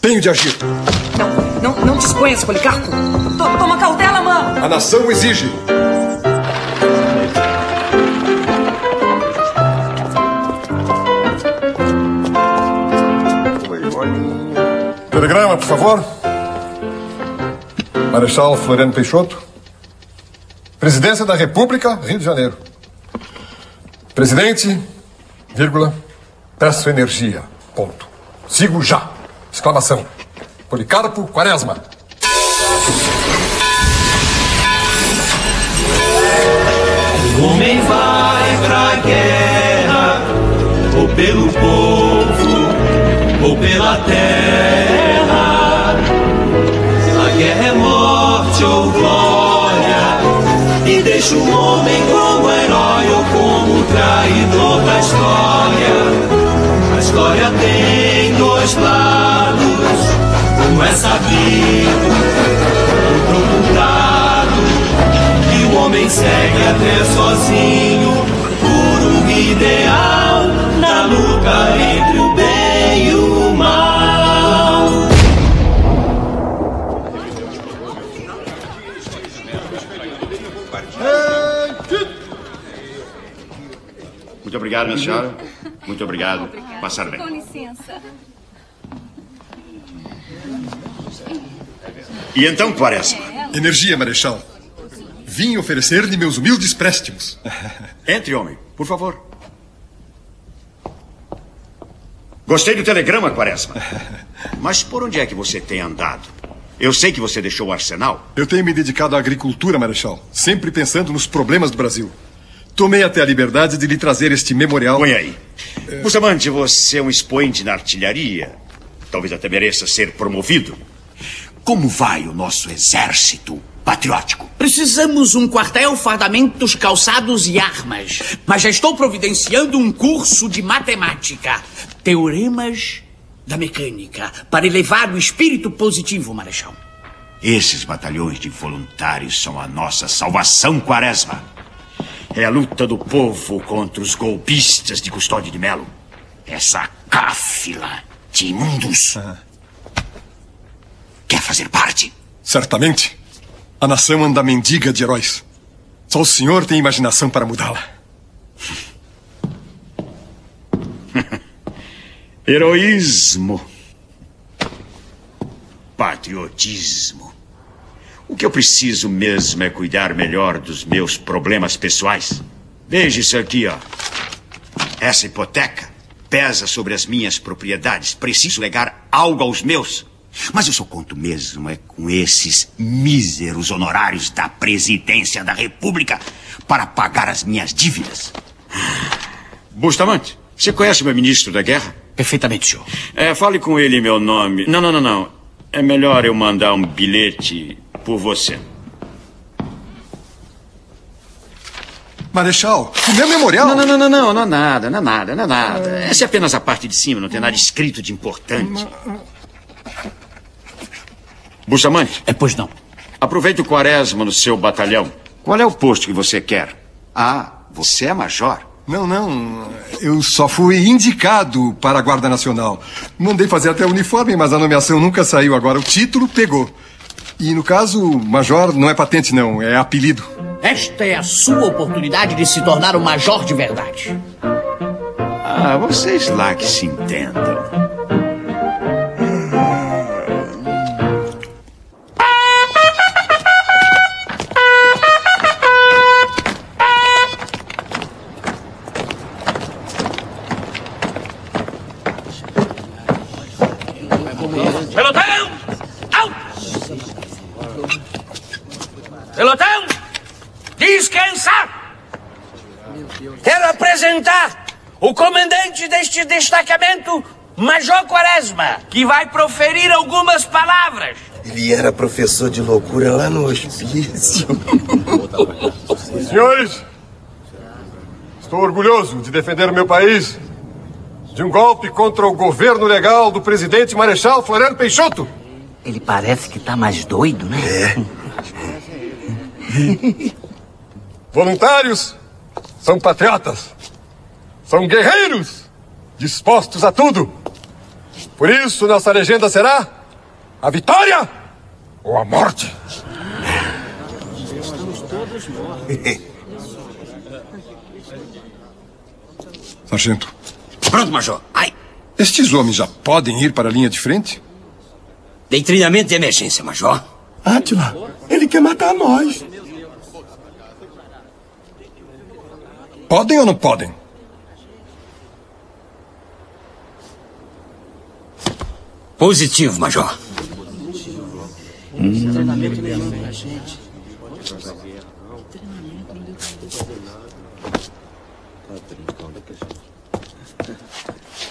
Tenho de agir. Não, não disponha-se, Policarpo. To- toma cautela, mano. A nação exige. Telegrama, por favor. Marechal Floriano Peixoto. Presidência da República, Rio de Janeiro. Presidente, vírgula, peço energia. Ponto. Sigo já. Exclamação. Policarpo Quaresma. O homem vai pra guerra, ou pelo povo, ou pela terra. A guerra é morte ou glória, o homem como herói ou como traidor da história. A história tem dois lados, um é sabido, outro ocultado. E o homem segue até sozinho por um ideal na luta entre o bem e o Muito obrigado, minha senhora. Muito obrigado. Passaram bem. Com licença. E então, Quaresma? Energia, Marechal. Vim oferecer-lhe meus humildes préstimos. [laughs] Entre, homem, por favor. Gostei do telegrama, Quaresma. [laughs] Mas por onde é que você tem andado? Eu sei que você deixou o arsenal. Eu tenho me dedicado à agricultura, Marechal, sempre pensando nos problemas do Brasil. Tomei até a liberdade de lhe trazer este memorial. Põe aí. Bustamante, você é um expoente na artilharia. Talvez até mereça ser promovido. Como vai o nosso exército patriótico? Precisamos um quartel, fardamentos, calçados e armas. Mas já estou providenciando um curso de matemática. Teoremas da mecânica. Para elevar o espírito positivo, Marechal. Esses batalhões de voluntários são a nossa salvação, Quaresma. É a luta do povo contra os golpistas de Custódio de Melo. Essa cáfila de imundos. Quer fazer parte? Certamente. A nação anda mendiga de heróis. Só o senhor tem imaginação para mudá-la. [laughs] Heroísmo. Patriotismo. O que eu preciso mesmo é cuidar melhor dos meus problemas pessoais. Veja isso aqui, ó. Essa hipoteca pesa sobre as minhas propriedades. Preciso legar algo aos meus. Mas eu só conto mesmo é com esses míseros honorários da presidência da República para pagar as minhas dívidas. Bustamante, você conhece o meu ministro da Guerra? Perfeitamente, senhor. É, fale com ele em meu nome. Não, não, não, não. É melhor eu mandar um bilhete por você. Marechal, o meu memorial. Não, não, não, não, não, não é nada, não é nada, não é nada. Essa é apenas a parte de cima, não tem nada escrito de importante. Bustamante? É, pois não. Aproveite o quaresma no seu batalhão. Qual é o posto que você quer? Ah, você é major. Não, não. Eu só fui indicado para a Guarda Nacional. Mandei fazer até o uniforme, mas a nomeação nunca saiu. Agora o título pegou. E no caso, major não é patente, não, é apelido. Esta é a sua oportunidade de se tornar um major de verdade. Ah, vocês lá que se entendam. Deste destacamento, Major Quaresma, que vai proferir algumas palavras. Ele era professor de loucura lá no hospício. [laughs] Senhores, estou orgulhoso de defender o meu país de um golpe contra o governo legal do presidente Marechal Floriano Peixoto. Ele parece que tá mais doido, né? É. [laughs] Voluntários são patriotas, são guerreiros, dispostos a tudo. Por isso, nossa legenda será a vitória ou a morte. [laughs] Sargento. Pronto, Major. Ai. Estes homens já podem ir para a linha de frente? Tem treinamento de emergência, Major. Átila, ele quer matar nós. Podem ou não podem? Positivo, Major.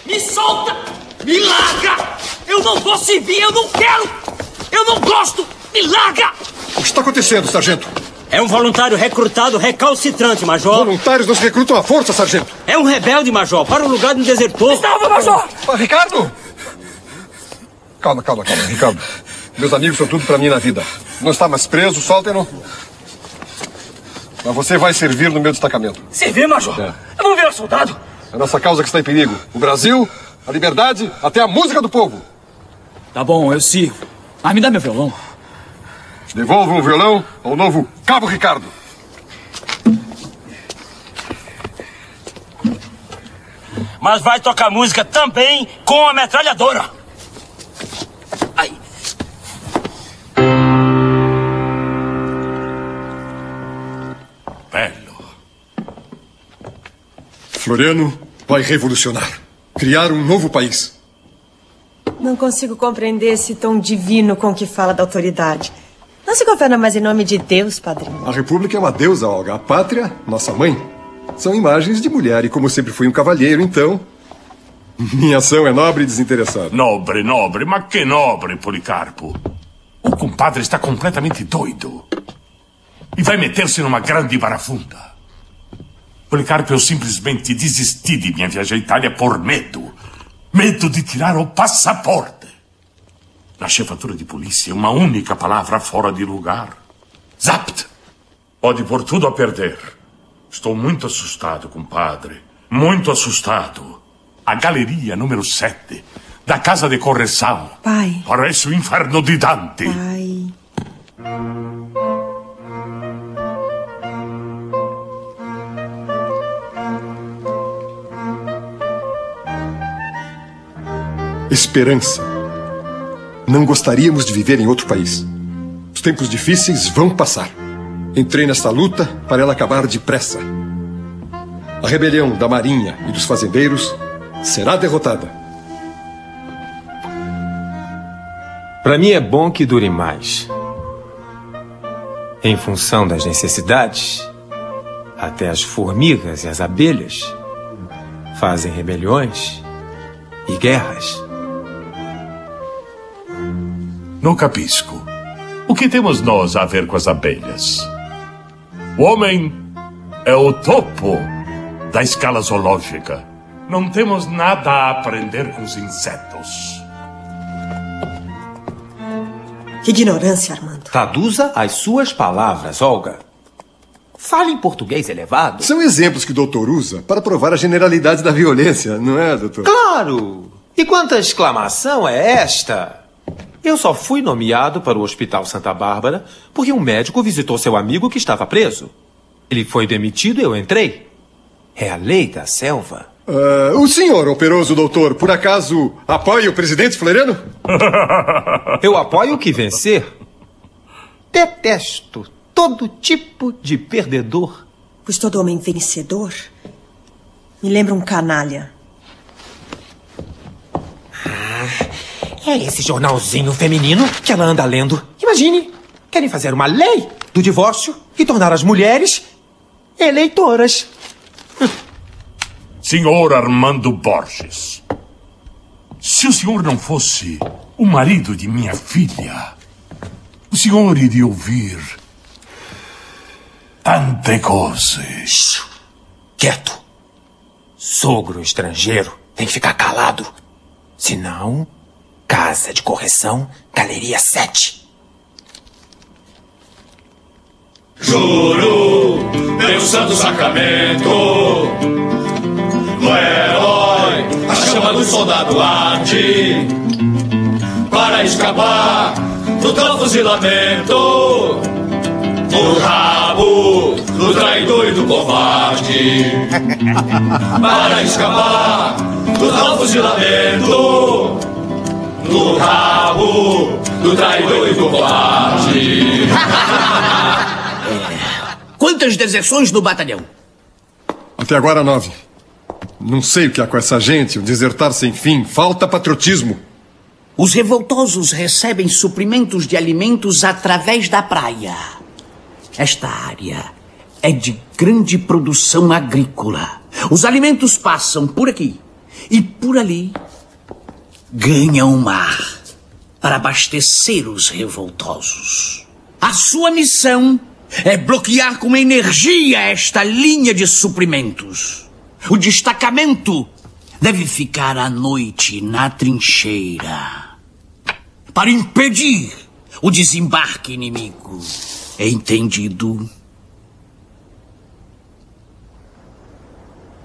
Me solta! Me larga! Eu não vou servir, eu não quero! Eu não gosto! Me larga! O que está acontecendo, sargento? É um voluntário recrutado recalcitrante, Major. Voluntários não se recrutam à força, sargento. É um rebelde, Major, para o lugar de um desertor. Estava, Major! Ricardo! Calma, calma, calma, Ricardo. Meus amigos são tudo pra mim na vida. Não está mais preso, soltem-no. Mas você vai servir no meu destacamento. Servir, Major? É. Eu vou virar soldado. É a nossa causa que está em perigo. O Brasil, a liberdade, até a música do povo. Tá bom, eu sirvo. Mas me dá meu violão. Devolvam o violão ao novo Cabo Ricardo. Mas vai tocar música também com a metralhadora. Velho. Floriano vai revolucionar. Criar um novo país. Não consigo compreender esse tom divino com que fala da autoridade. Não se governa mais em nome de Deus, padrinho. A República é uma deusa, Olga. A pátria, nossa mãe. São imagens de mulher e como sempre fui um cavalheiro, então. Minha ação é nobre e desinteressada. Nobre, nobre, mas que nobre, Policarpo. O compadre está completamente doido. E vai meter-se numa grande barafunda. Policarpo, eu simplesmente desisti de minha viagem à Itália por medo. Medo de tirar o passaporte. Na chefatura de polícia, uma única palavra fora de lugar. Zapt! Pode pôr tudo a perder. Estou muito assustado, compadre. Muito assustado. A galeria número 7 da casa de correção. Pai. Parece o inferno de Dante. Pai. Esperança. Não gostaríamos de viver em outro país. Os tempos difíceis vão passar. Entrei nesta luta para ela acabar depressa. A rebelião da Marinha e dos fazendeiros será derrotada. Para mim é bom que dure mais. Em função das necessidades, até as formigas e as abelhas fazem rebeliões e guerras. No capisco. O que temos nós a ver com as abelhas? O homem é o topo da escala zoológica. Não temos nada a aprender com os insetos. Que ignorância, Armando. Traduza as suas palavras, Olga. Fale em português elevado. São exemplos que o doutor usa para provar a generalidade da violência, não é, doutor? Claro! E quanta exclamação é esta? Eu só fui nomeado para o Hospital Santa Bárbara porque um médico visitou seu amigo que estava preso. Ele foi demitido e eu entrei. É a lei da selva. Ah, o senhor, operoso doutor, por acaso apoia o presidente Floriano? [laughs] [laughs] Eu apoio o que vencer. Detesto todo tipo de perdedor. Pois todo homem vencedor me lembra um canalha. É esse jornalzinho feminino que ela anda lendo. Imagine, querem fazer uma lei do divórcio e tornar as mulheres eleitoras. Senhor Armando Borges, se o senhor não fosse o marido de minha filha, o senhor iria ouvir tante coisas. Quieto. Sogro estrangeiro tem que ficar calado. Senão, casa de correção, galeria 7. Juro pelo santo sacramento. No herói A chama do soldado arde Para escapar Do teu fuzilamento No rabo Do traidor e do covarde [laughs] Para escapar Do teu fuzilamento No rabo Do traidor e do covarde [laughs] Quantas deserções no batalhão? Até agora, nove. Não sei o que há com essa gente, um desertar sem fim. Falta patriotismo. Os revoltosos recebem suprimentos de alimentos através da praia. Esta área é de grande produção agrícola. Os alimentos passam por aqui e por ali ganham o mar para abastecer os revoltosos. A sua missão é bloquear com energia esta linha de suprimentos. O destacamento deve ficar à noite na trincheira para impedir o desembarque inimigo. É entendido?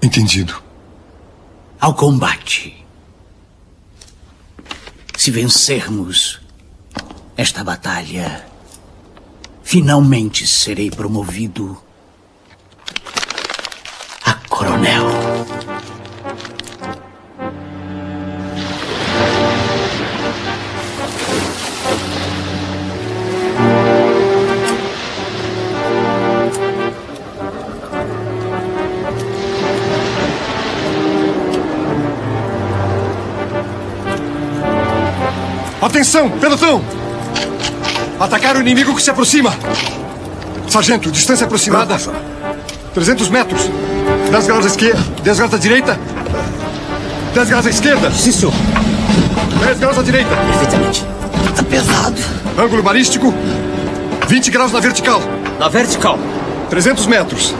Entendido. Ao combate. Se vencermos esta batalha, finalmente serei promovido a coronel. Atenção, pelotão! Atacar o inimigo que se aproxima. Sargento, distância aproximada. 300 metros. 10 graus à esquerda, 10 graus à direita. 10 graus à esquerda. Sim, senhor. 10 graus à direita. Perfeitamente. Tá pesado. Ângulo balístico, 20 graus na vertical. Na vertical. 300 metros.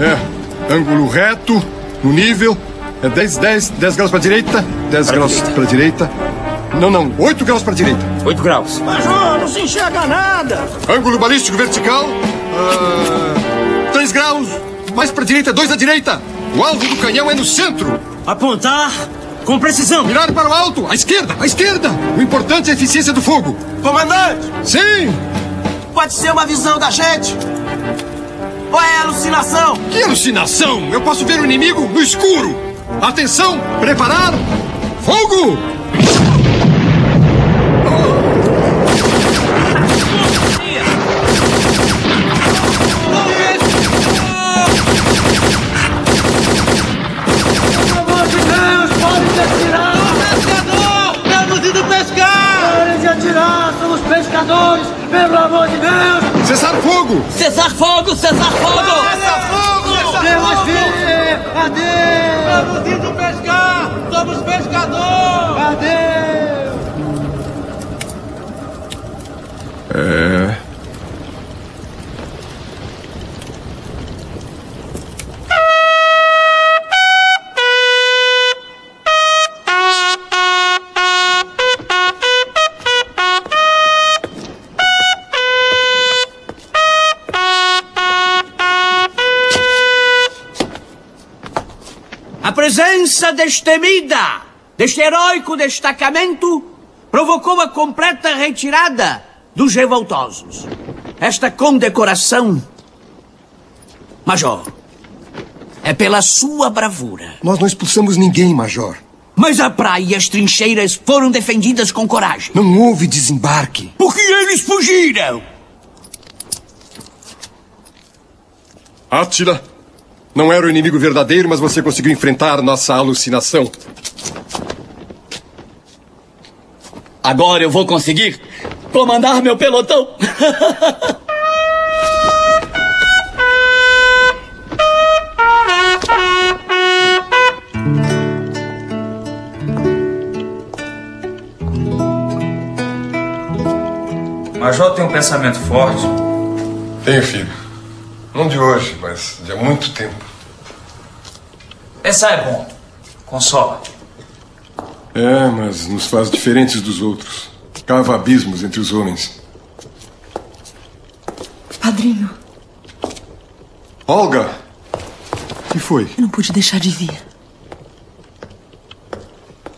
É, ângulo reto, no nível. É 10, 10, 10 graus para a direita, 10 Para graus para a direita. Não, não, 8 graus para a direita. 8 graus. Major, não se enxerga nada. Ângulo balístico vertical, 3 graus. Mais para a direita, 2 à direita. O alvo do canhão é no centro. Apontar com precisão. Mirar para o alto, à esquerda, à esquerda. O importante é a eficiência do fogo. Comandante! Sim! Pode ser uma visão da gente? Ou é alucinação? Que alucinação! Eu posso ver o inimigo no escuro. Atenção, preparar, fogo! Pescadores! Pelo amor de Deus! Cessar fogo! Cessar fogo! Cessar fogo! Cessar fogo! Temos vir! Adeus! Temos ido pescar! Somos pescadores! Presença destemida deste heróico destacamento provocou a completa retirada dos revoltosos. Esta condecoração, Major, é pela sua bravura. Nós não expulsamos ninguém, Major. Mas a praia e as trincheiras foram defendidas com coragem. Não houve desembarque. Porque eles fugiram. Átila, não era o inimigo verdadeiro, mas você conseguiu enfrentar nossa alucinação. Agora eu vou conseguir comandar meu pelotão. Major tem um pensamento forte. Tenho, filho. Não de hoje, mas de há muito tempo. Pensar é bom. Consola. É, mas nos faz diferentes dos outros. Cava abismos entre os homens. Padrinho, Olga! O que foi? eu não pude deixar de vir.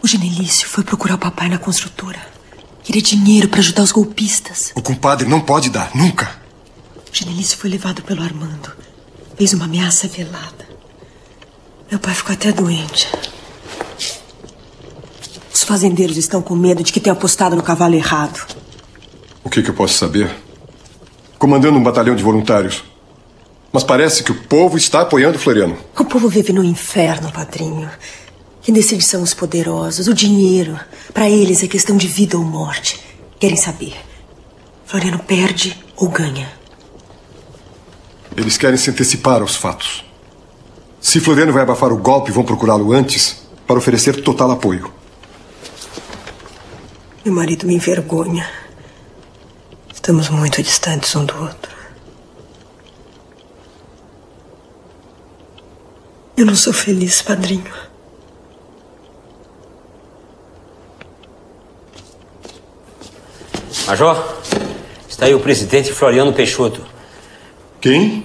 O Genelício foi procurar o papai na construtora. Queria dinheiro para ajudar os golpistas. O compadre não pode dar, nunca. Genelício foi levado pelo Armando. Fez uma ameaça velada. Meu pai ficou até doente. Os fazendeiros estão com medo de que tenha apostado no cavalo errado. O que, que eu posso saber? Comandando um batalhão de voluntários. Mas parece que o povo está apoiando Floriano. O povo vive no inferno, padrinho. Quem decide são os poderosos, o dinheiro. Para eles é questão de vida ou morte. Querem saber. Floriano perde ou ganha. Eles querem se antecipar aos fatos. Se Floriano vai abafar o golpe, vão procurá-lo antes para oferecer total apoio. Meu marido me envergonha. Estamos muito distantes um do outro. Eu não sou feliz, padrinho. Major, está aí o presidente Floriano Peixoto. Quem?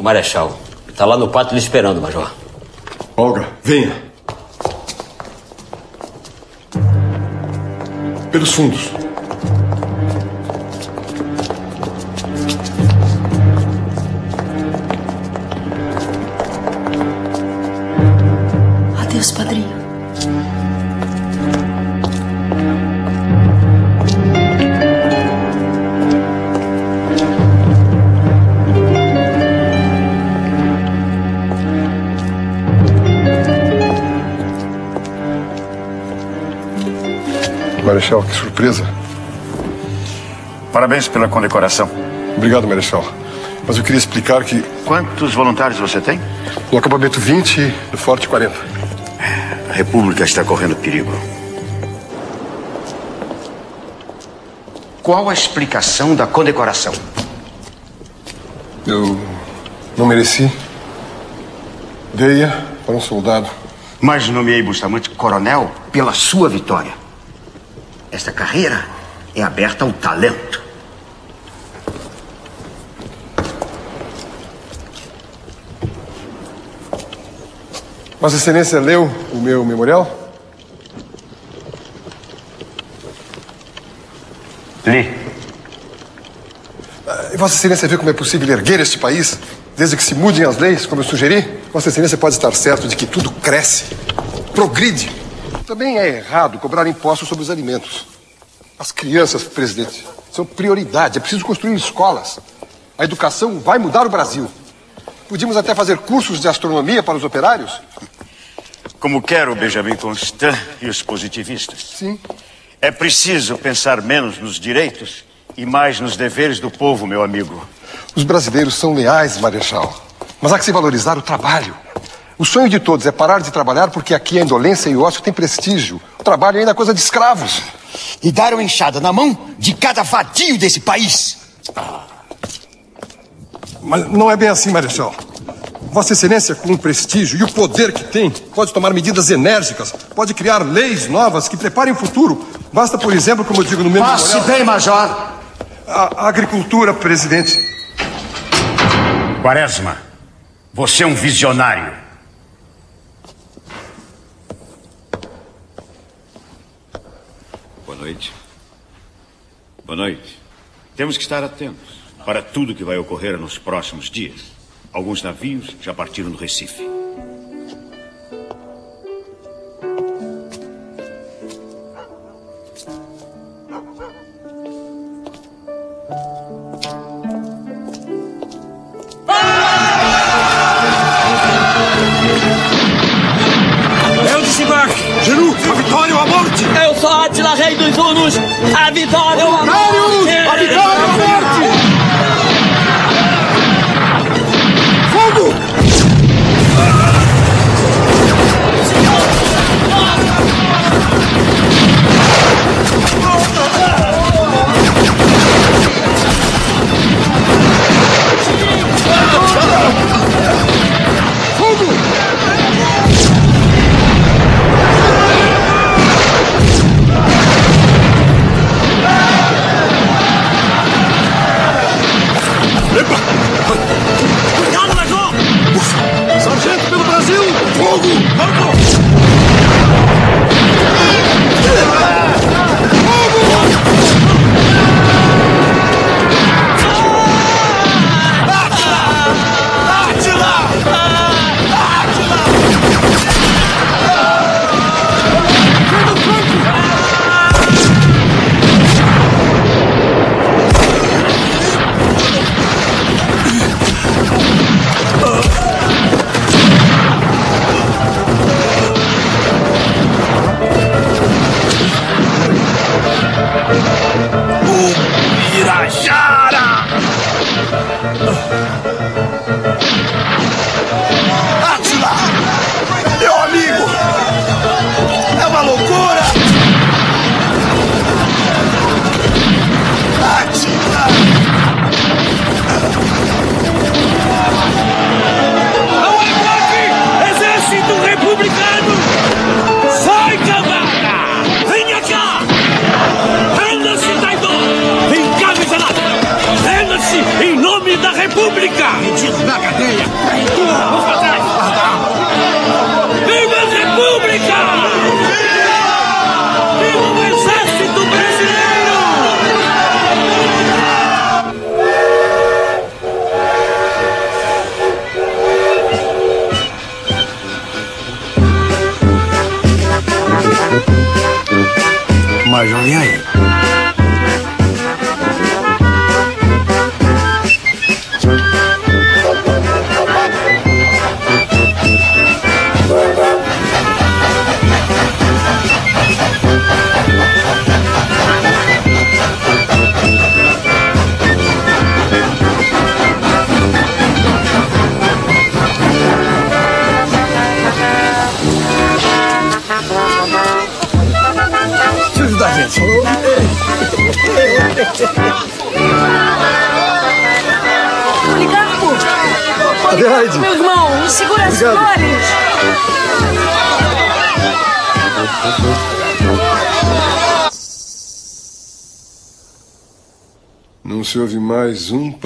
O Marechal. Está lá no pátio lhe esperando, Major. Olga, venha. Pelos fundos. Adeus, padrinho. Marechal, que surpresa. Parabéns pela condecoração. Obrigado, Marechal. Mas eu queria explicar que. Quantos voluntários você tem? No acampamento 20 e no Forte 40. A República está correndo perigo. Qual a explicação da condecoração? Eu não mereci. Deia para um soldado. Mas nomeei Bustamante coronel pela sua vitória. Esta carreira é aberta ao talento. Vossa Excelência leu o meu memorial? Li. E Vossa Excelência vê como é possível erguer este país, desde que se mudem as leis, como eu sugeri? Vossa Excelência pode estar certo de que tudo cresce, progride. Também é errado cobrar impostos sobre os alimentos. As crianças, presidente, são prioridade. É preciso construir escolas. A educação vai mudar o Brasil. Podíamos até fazer cursos de astronomia para os operários. Como quer o Benjamin Constant e os positivistas. Sim. É preciso pensar menos nos direitos e mais nos deveres do povo, meu amigo. Os brasileiros são leais, Marechal. Mas há que se valorizar o trabalho. O sonho de todos é parar de trabalhar porque aqui a indolência e o ócio têm prestígio. O trabalho ainda é coisa de escravos. E dar uma enxada na mão de cada vadio desse país. Mas não é bem assim, Marechal. Vossa Excelência, com o prestígio e o poder que tem, pode tomar medidas enérgicas, pode criar leis novas que preparem o futuro. Basta, por exemplo, como eu digo no meu Passe memorial, bem, Major. A, a agricultura, presidente. Quaresma, você é um visionário. Noite. Boa noite. Temos que estar atentos para tudo que vai ocorrer nos próximos dias. Alguns navios já partiram do Recife. Rei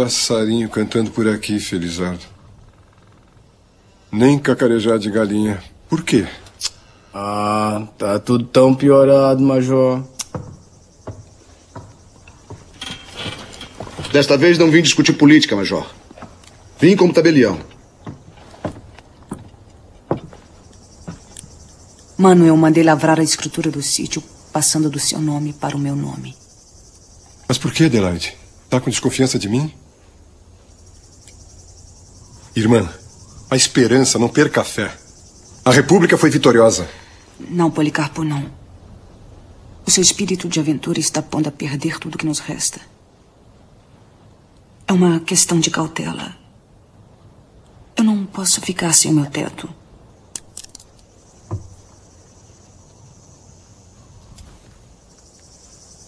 passarinho cantando por aqui, Felizardo. Nem cacarejar de galinha. Por quê? Ah, tá tudo tão piorado, Major. Desta vez não vim discutir política, Major. Vim como tabelião. Mano, eu mandei lavrar a escritura do sítio, passando do seu nome para o meu nome. Mas por que, Adelaide? Tá com desconfiança de mim? Irmã, a esperança não perca a fé. A República foi vitoriosa. Não, Policarpo, não. O seu espírito de aventura está pondo a perder tudo que nos resta. É uma questão de cautela. Eu não posso ficar sem o meu teto.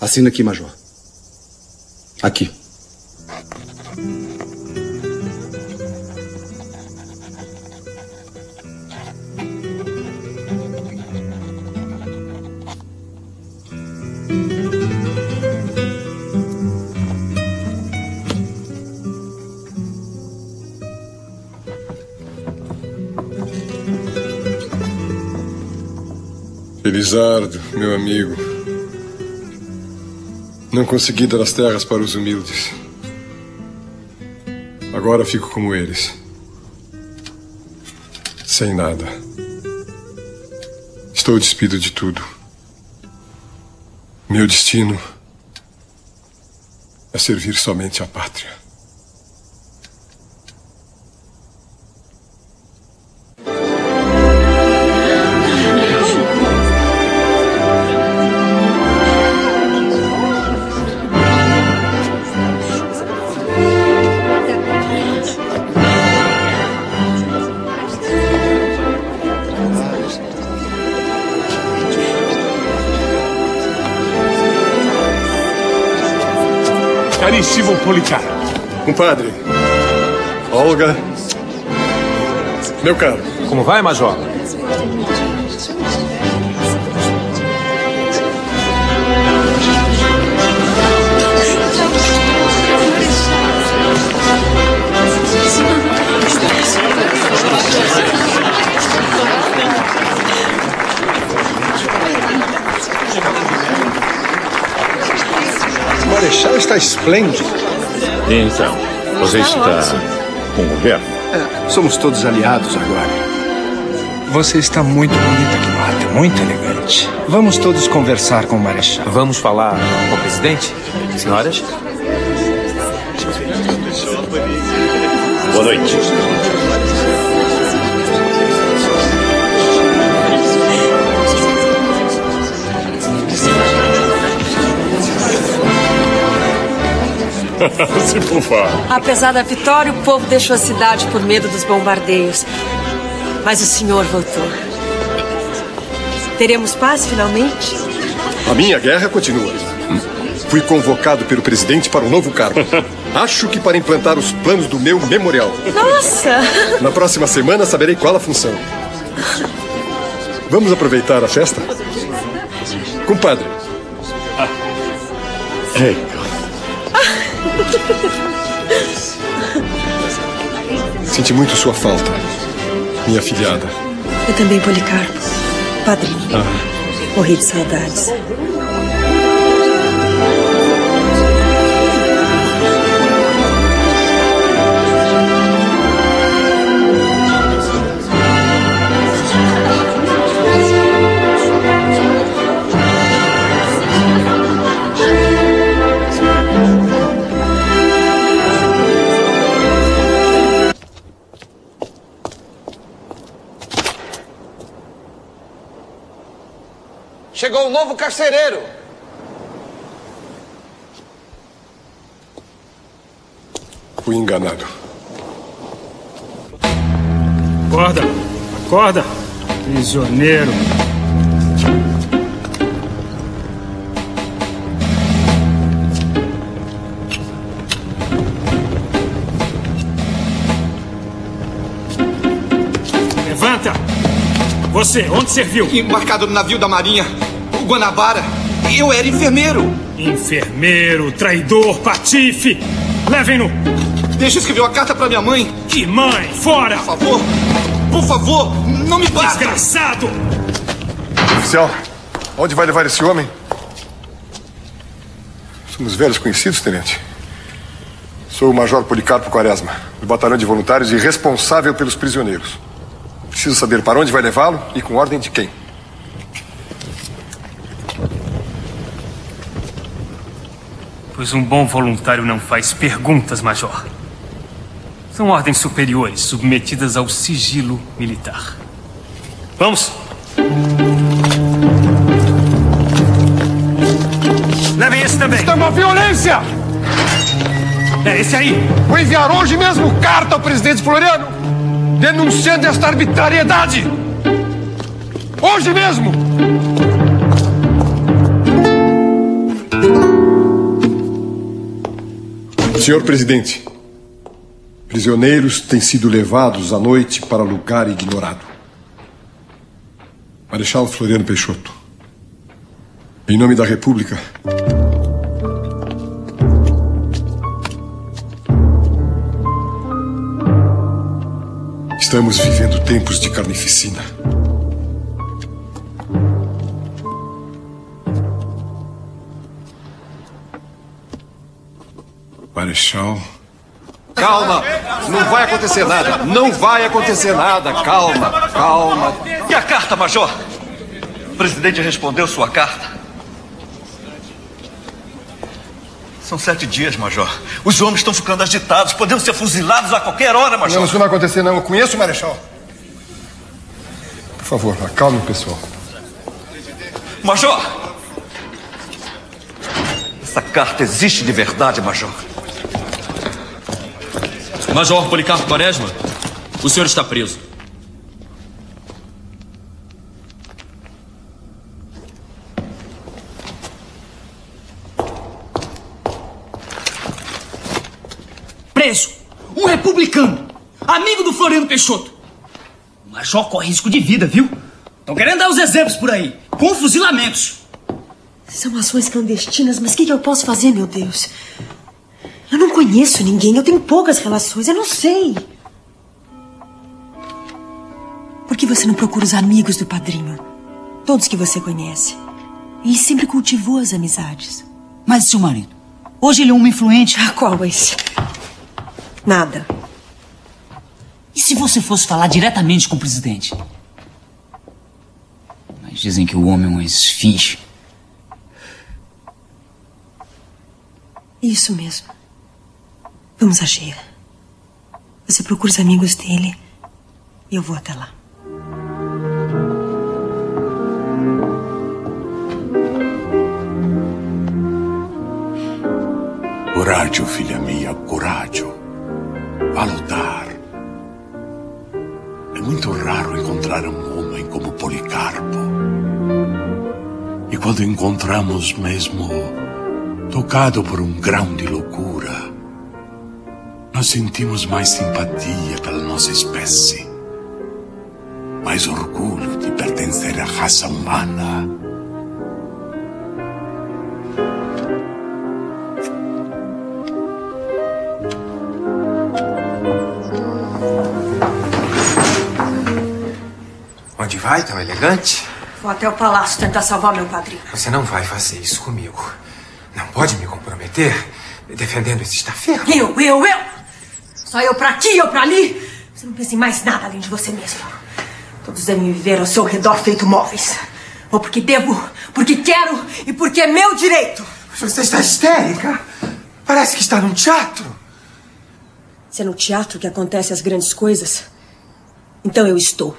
Assina aqui, Major. Aqui. Felizardo, meu amigo. Não consegui dar as terras para os humildes. Agora fico como eles. Sem nada. Estou despido de tudo. Meu destino é servir somente à pátria. Caríssimo Policarpo. Compadre. Olga. Meu caro. Como vai, Major? Marechal está esplêndido. Então, você está com o governo? É, somos todos aliados agora. Você está muito bonita, Guimard, muito elegante. Vamos todos conversar com o Marechal. Vamos falar com o presidente? Senhoras? Boa noite. [laughs] Se fufar. Apesar da vitória, o povo deixou a cidade por medo dos bombardeios. Mas o senhor voltou. Teremos paz finalmente? A minha guerra continua. Fui convocado pelo presidente para um novo cargo. [laughs] Acho que para implantar os planos do meu memorial. Nossa! Na próxima semana saberei qual a função. Vamos aproveitar a festa? Compadre. Ei, Senti muito sua falta, minha filhada. Eu também, Policarpo. Padrinho. Ah, Morri de saudades. Carcereiro. Fui enganado. Acorda! Acorda! Prisioneiro! Levanta! Você, onde serviu? Embarcado no navio da Marinha, Guanabara. Eu era enfermeiro. Enfermeiro, traidor, patife! Levem-no! Deixa eu escrever uma carta pra minha mãe. Que mãe? Fora! Por favor! Por favor, não me bata! Desgraçado! Oficial, onde vai levar esse homem? Somos velhos conhecidos, tenente. Sou o Major Policarpo Quaresma, do Batalhão de Voluntários e responsável pelos prisioneiros. Preciso saber para onde vai levá-lo e com ordem de quem. Pois um bom voluntário não faz perguntas, Major. São ordens superiores submetidas ao sigilo militar. Vamos! Levem esse também! Isto é uma violência! É esse aí! Vou enviar hoje mesmo carta ao presidente Floriano denunciando esta arbitrariedade! Hoje mesmo! Senhor presidente, prisioneiros têm sido levados à noite para lugar ignorado. Marechal Floriano Peixoto. Em nome da República, Estamos vivendo tempos de carnificina. Marechal. Calma! Não vai acontecer nada! Não vai acontecer nada! Calma, calma. E a carta, Major? O presidente respondeu sua carta. São sete dias, Major. Os homens estão ficando agitados. Podemos ser fuzilados a qualquer hora, Major. Não, isso não vai acontecer, não. Eu conheço o Marechal. Por favor, acalme o pessoal. Major! Essa carta existe de verdade, Major. Major Policarpo Quaresma, o senhor está preso. Preso. Um republicano. Amigo do Floriano Peixoto. O Major corre risco de vida, viu? Estão querendo dar os exemplos por aí. Com fuzilamentos. São ações clandestinas, mas o que, que eu posso fazer, meu Deus? Eu não conheço ninguém, eu tenho poucas relações, eu não sei. Por que você não procura os amigos do padrinho? Todos que você conhece. Ele sempre cultivou as amizades. Mas seu marido? Hoje ele é um homem influente. Ah, qual é esse? Nada. E se você fosse falar diretamente com o presidente? Mas dizem que o homem é uma esfinge. Isso mesmo. Vamos agir. Você procura os amigos dele e eu vou até lá. Coraggio, filha mia, coraggio. Vá lutar. É muito raro encontrar um homem como Policarpo. E quando encontramos mesmo tocado por um grão de loucura, nós sentimos mais simpatia pela nossa espécie, mais orgulho de pertencer à raça humana. Onde vai, tão elegante? Vou até o palácio tentar salvar meu padrinho. Você não vai fazer isso comigo. Não pode me comprometer defendendo esse estaferro. Eu, eu, eu! Só eu pra aqui, eu pra ali! Você não pensa em mais nada além de você mesmo. Todos devem viver ao seu redor feito móveis. Ou porque devo, porque quero e porque é meu direito. Você está histérica? Parece que está num teatro. Se é no teatro que acontecem as grandes coisas, então eu estou.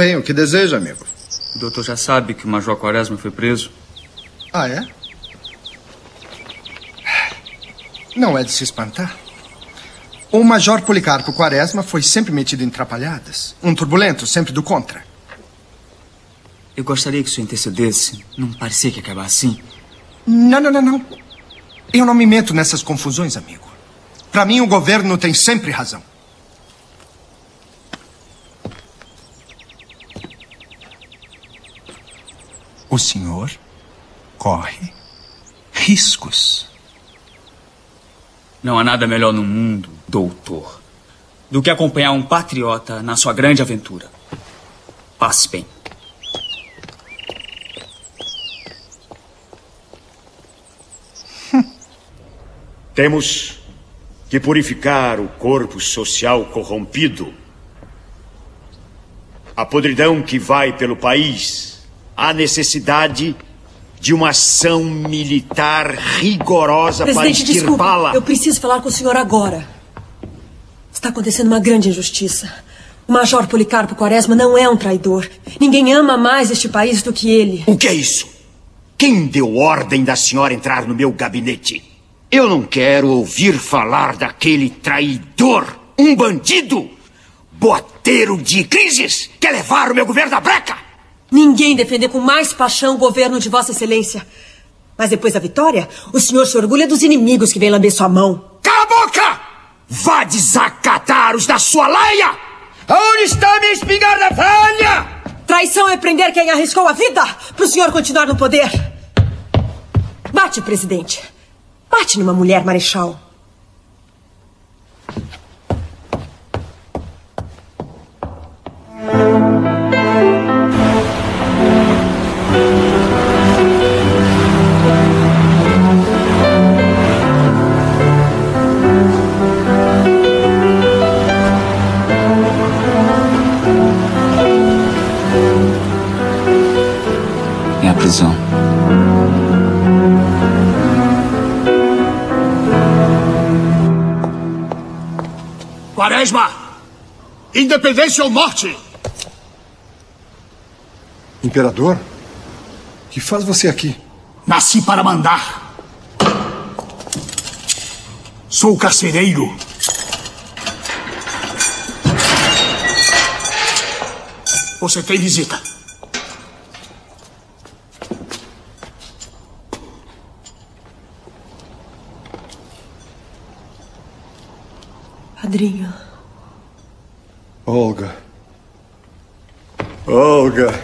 Bem, o que deseja, amigo? O doutor já sabe que o Major Quaresma foi preso? Ah, é? Não é de se espantar. O Major Policarpo Quaresma foi sempre metido em trapalhadas. Um turbulento, sempre do contra. Eu gostaria que isso intercedesse. Não parecia que ia acabar assim. Não, não, não, não. Eu não me meto nessas confusões, amigo. Para mim, o governo tem sempre razão. O senhor corre riscos. Não há nada melhor no mundo, doutor, do que acompanhar um patriota na sua grande aventura. Passe bem. [laughs] Temos que purificar o corpo social corrompido. A podridão que vai pelo país. A necessidade de uma ação militar rigorosa para Presidente, desculpe. extirpá-la. Eu preciso falar com o senhor agora. Está acontecendo uma grande injustiça. O Major Policarpo Quaresma não é um traidor. Ninguém ama mais este país do que ele. O que é isso? Quem deu ordem da senhora entrar no meu gabinete? Eu não quero ouvir falar daquele traidor, um bandido, boteiro de crises, quer levar o meu governo à breca. Ninguém defender com mais paixão o governo de Vossa Excelência. Mas depois da vitória, o senhor se orgulha dos inimigos que vêm lamber sua mão. Cala a boca! Vá desacatar os da sua laia! Onde está minha espingarda velha? Traição é prender quem arriscou a vida para o senhor continuar no poder. Bate, presidente. Bate numa mulher, Marechal. Quaresma! Independência ou morte! Imperador? O que faz você aqui? Nasci para mandar. Sou carcereiro. Você tem visita. Padrinho. Olga. Olga.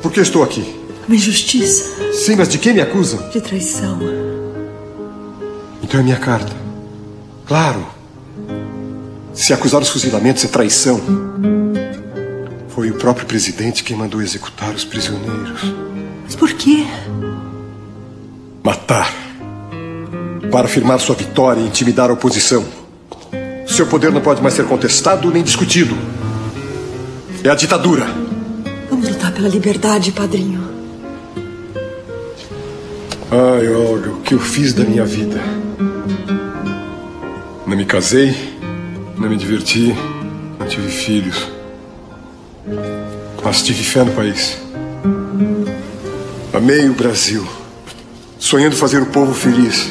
Por que estou aqui? Uma injustiça. Sim, mas de quem me acusam? De traição. Então é minha carta. Claro. Se acusar os fuzilamentos é traição. Foi o próprio presidente quem mandou executar os prisioneiros. Mas por quê? Matar. Para afirmar sua vitória e intimidar a oposição. Seu poder não pode mais ser contestado nem discutido. É a ditadura. Vamos lutar pela liberdade, padrinho. Ai, Olga, o que eu fiz da minha vida? Não me casei, não me diverti, não tive filhos. Mas tive fé no país. Amei o Brasil, sonhando fazer o povo feliz.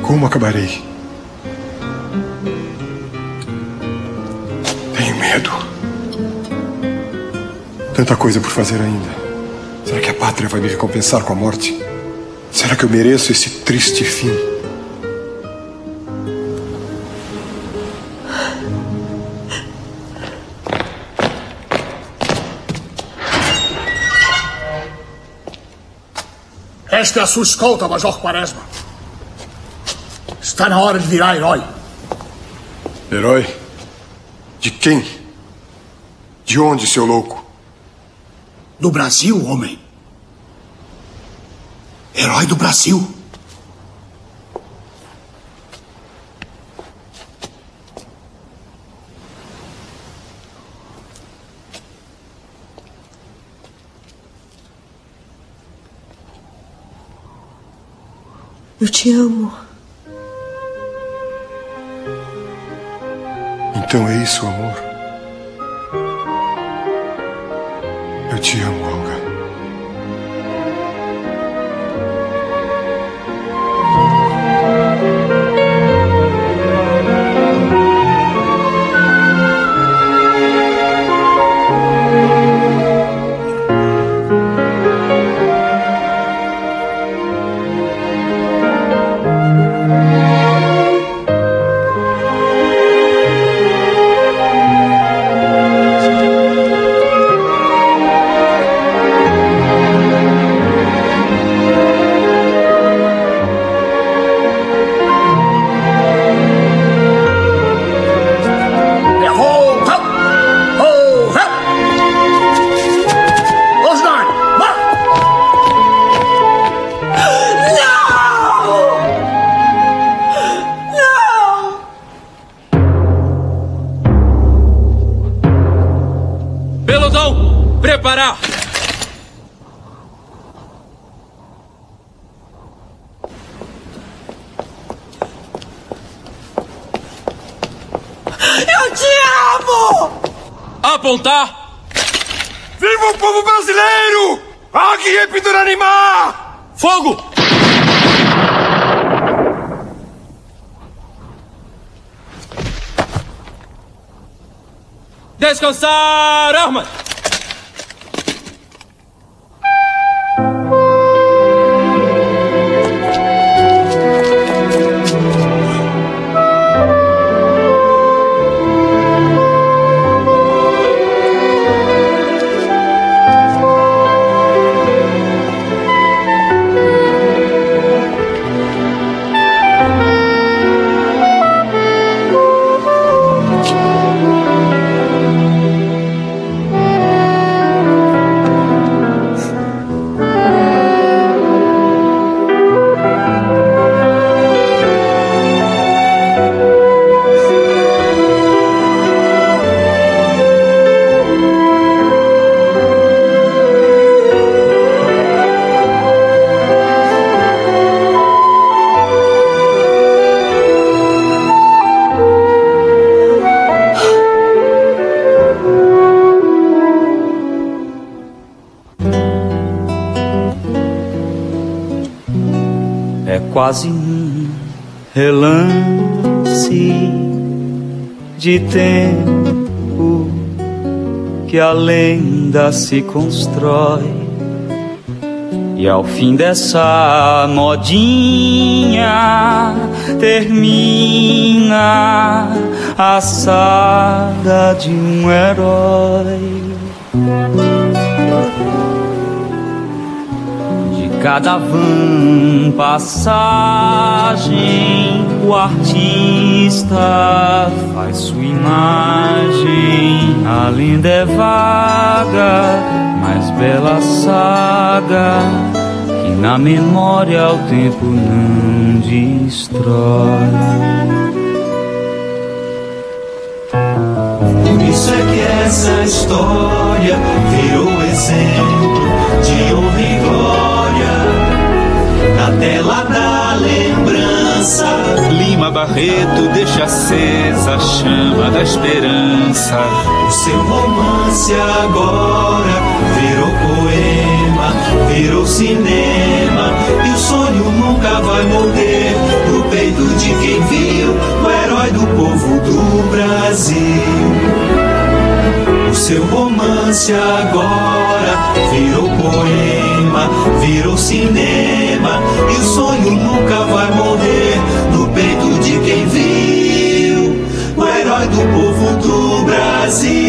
Como acabarei? Tenho medo. Tanta coisa por fazer ainda. Será que a pátria vai me recompensar com a morte? Será que eu mereço esse triste fim? Esta é a sua escolta, Major Quaresma. Está na hora de virar herói. Herói? De quem? De onde, seu louco? Do Brasil, homem. Herói do Brasil. Eu te amo. Então é isso, amor. Eu te amo, Olga. Descansar armas! Tempo que a lenda se constrói. E ao fim dessa modinha termina a saga de um herói. Cada van passagem, o artista faz sua imagem. A lenda é vaga, mas bela saga que na memória o tempo não destrói. Por isso é que essa história virou exemplo de honra e glória na tela da lembrança. Lima Barreto deixa acesa a chama da esperança. O seu romance agora virou poema, virou cinema e o sonho nunca vai morrer no peito de quem viu o herói do povo do Brasil. O seu romance agora virou poema, virou cinema e o sonho nunca vai morrer no peito de quem viu o herói do povo do Brasil.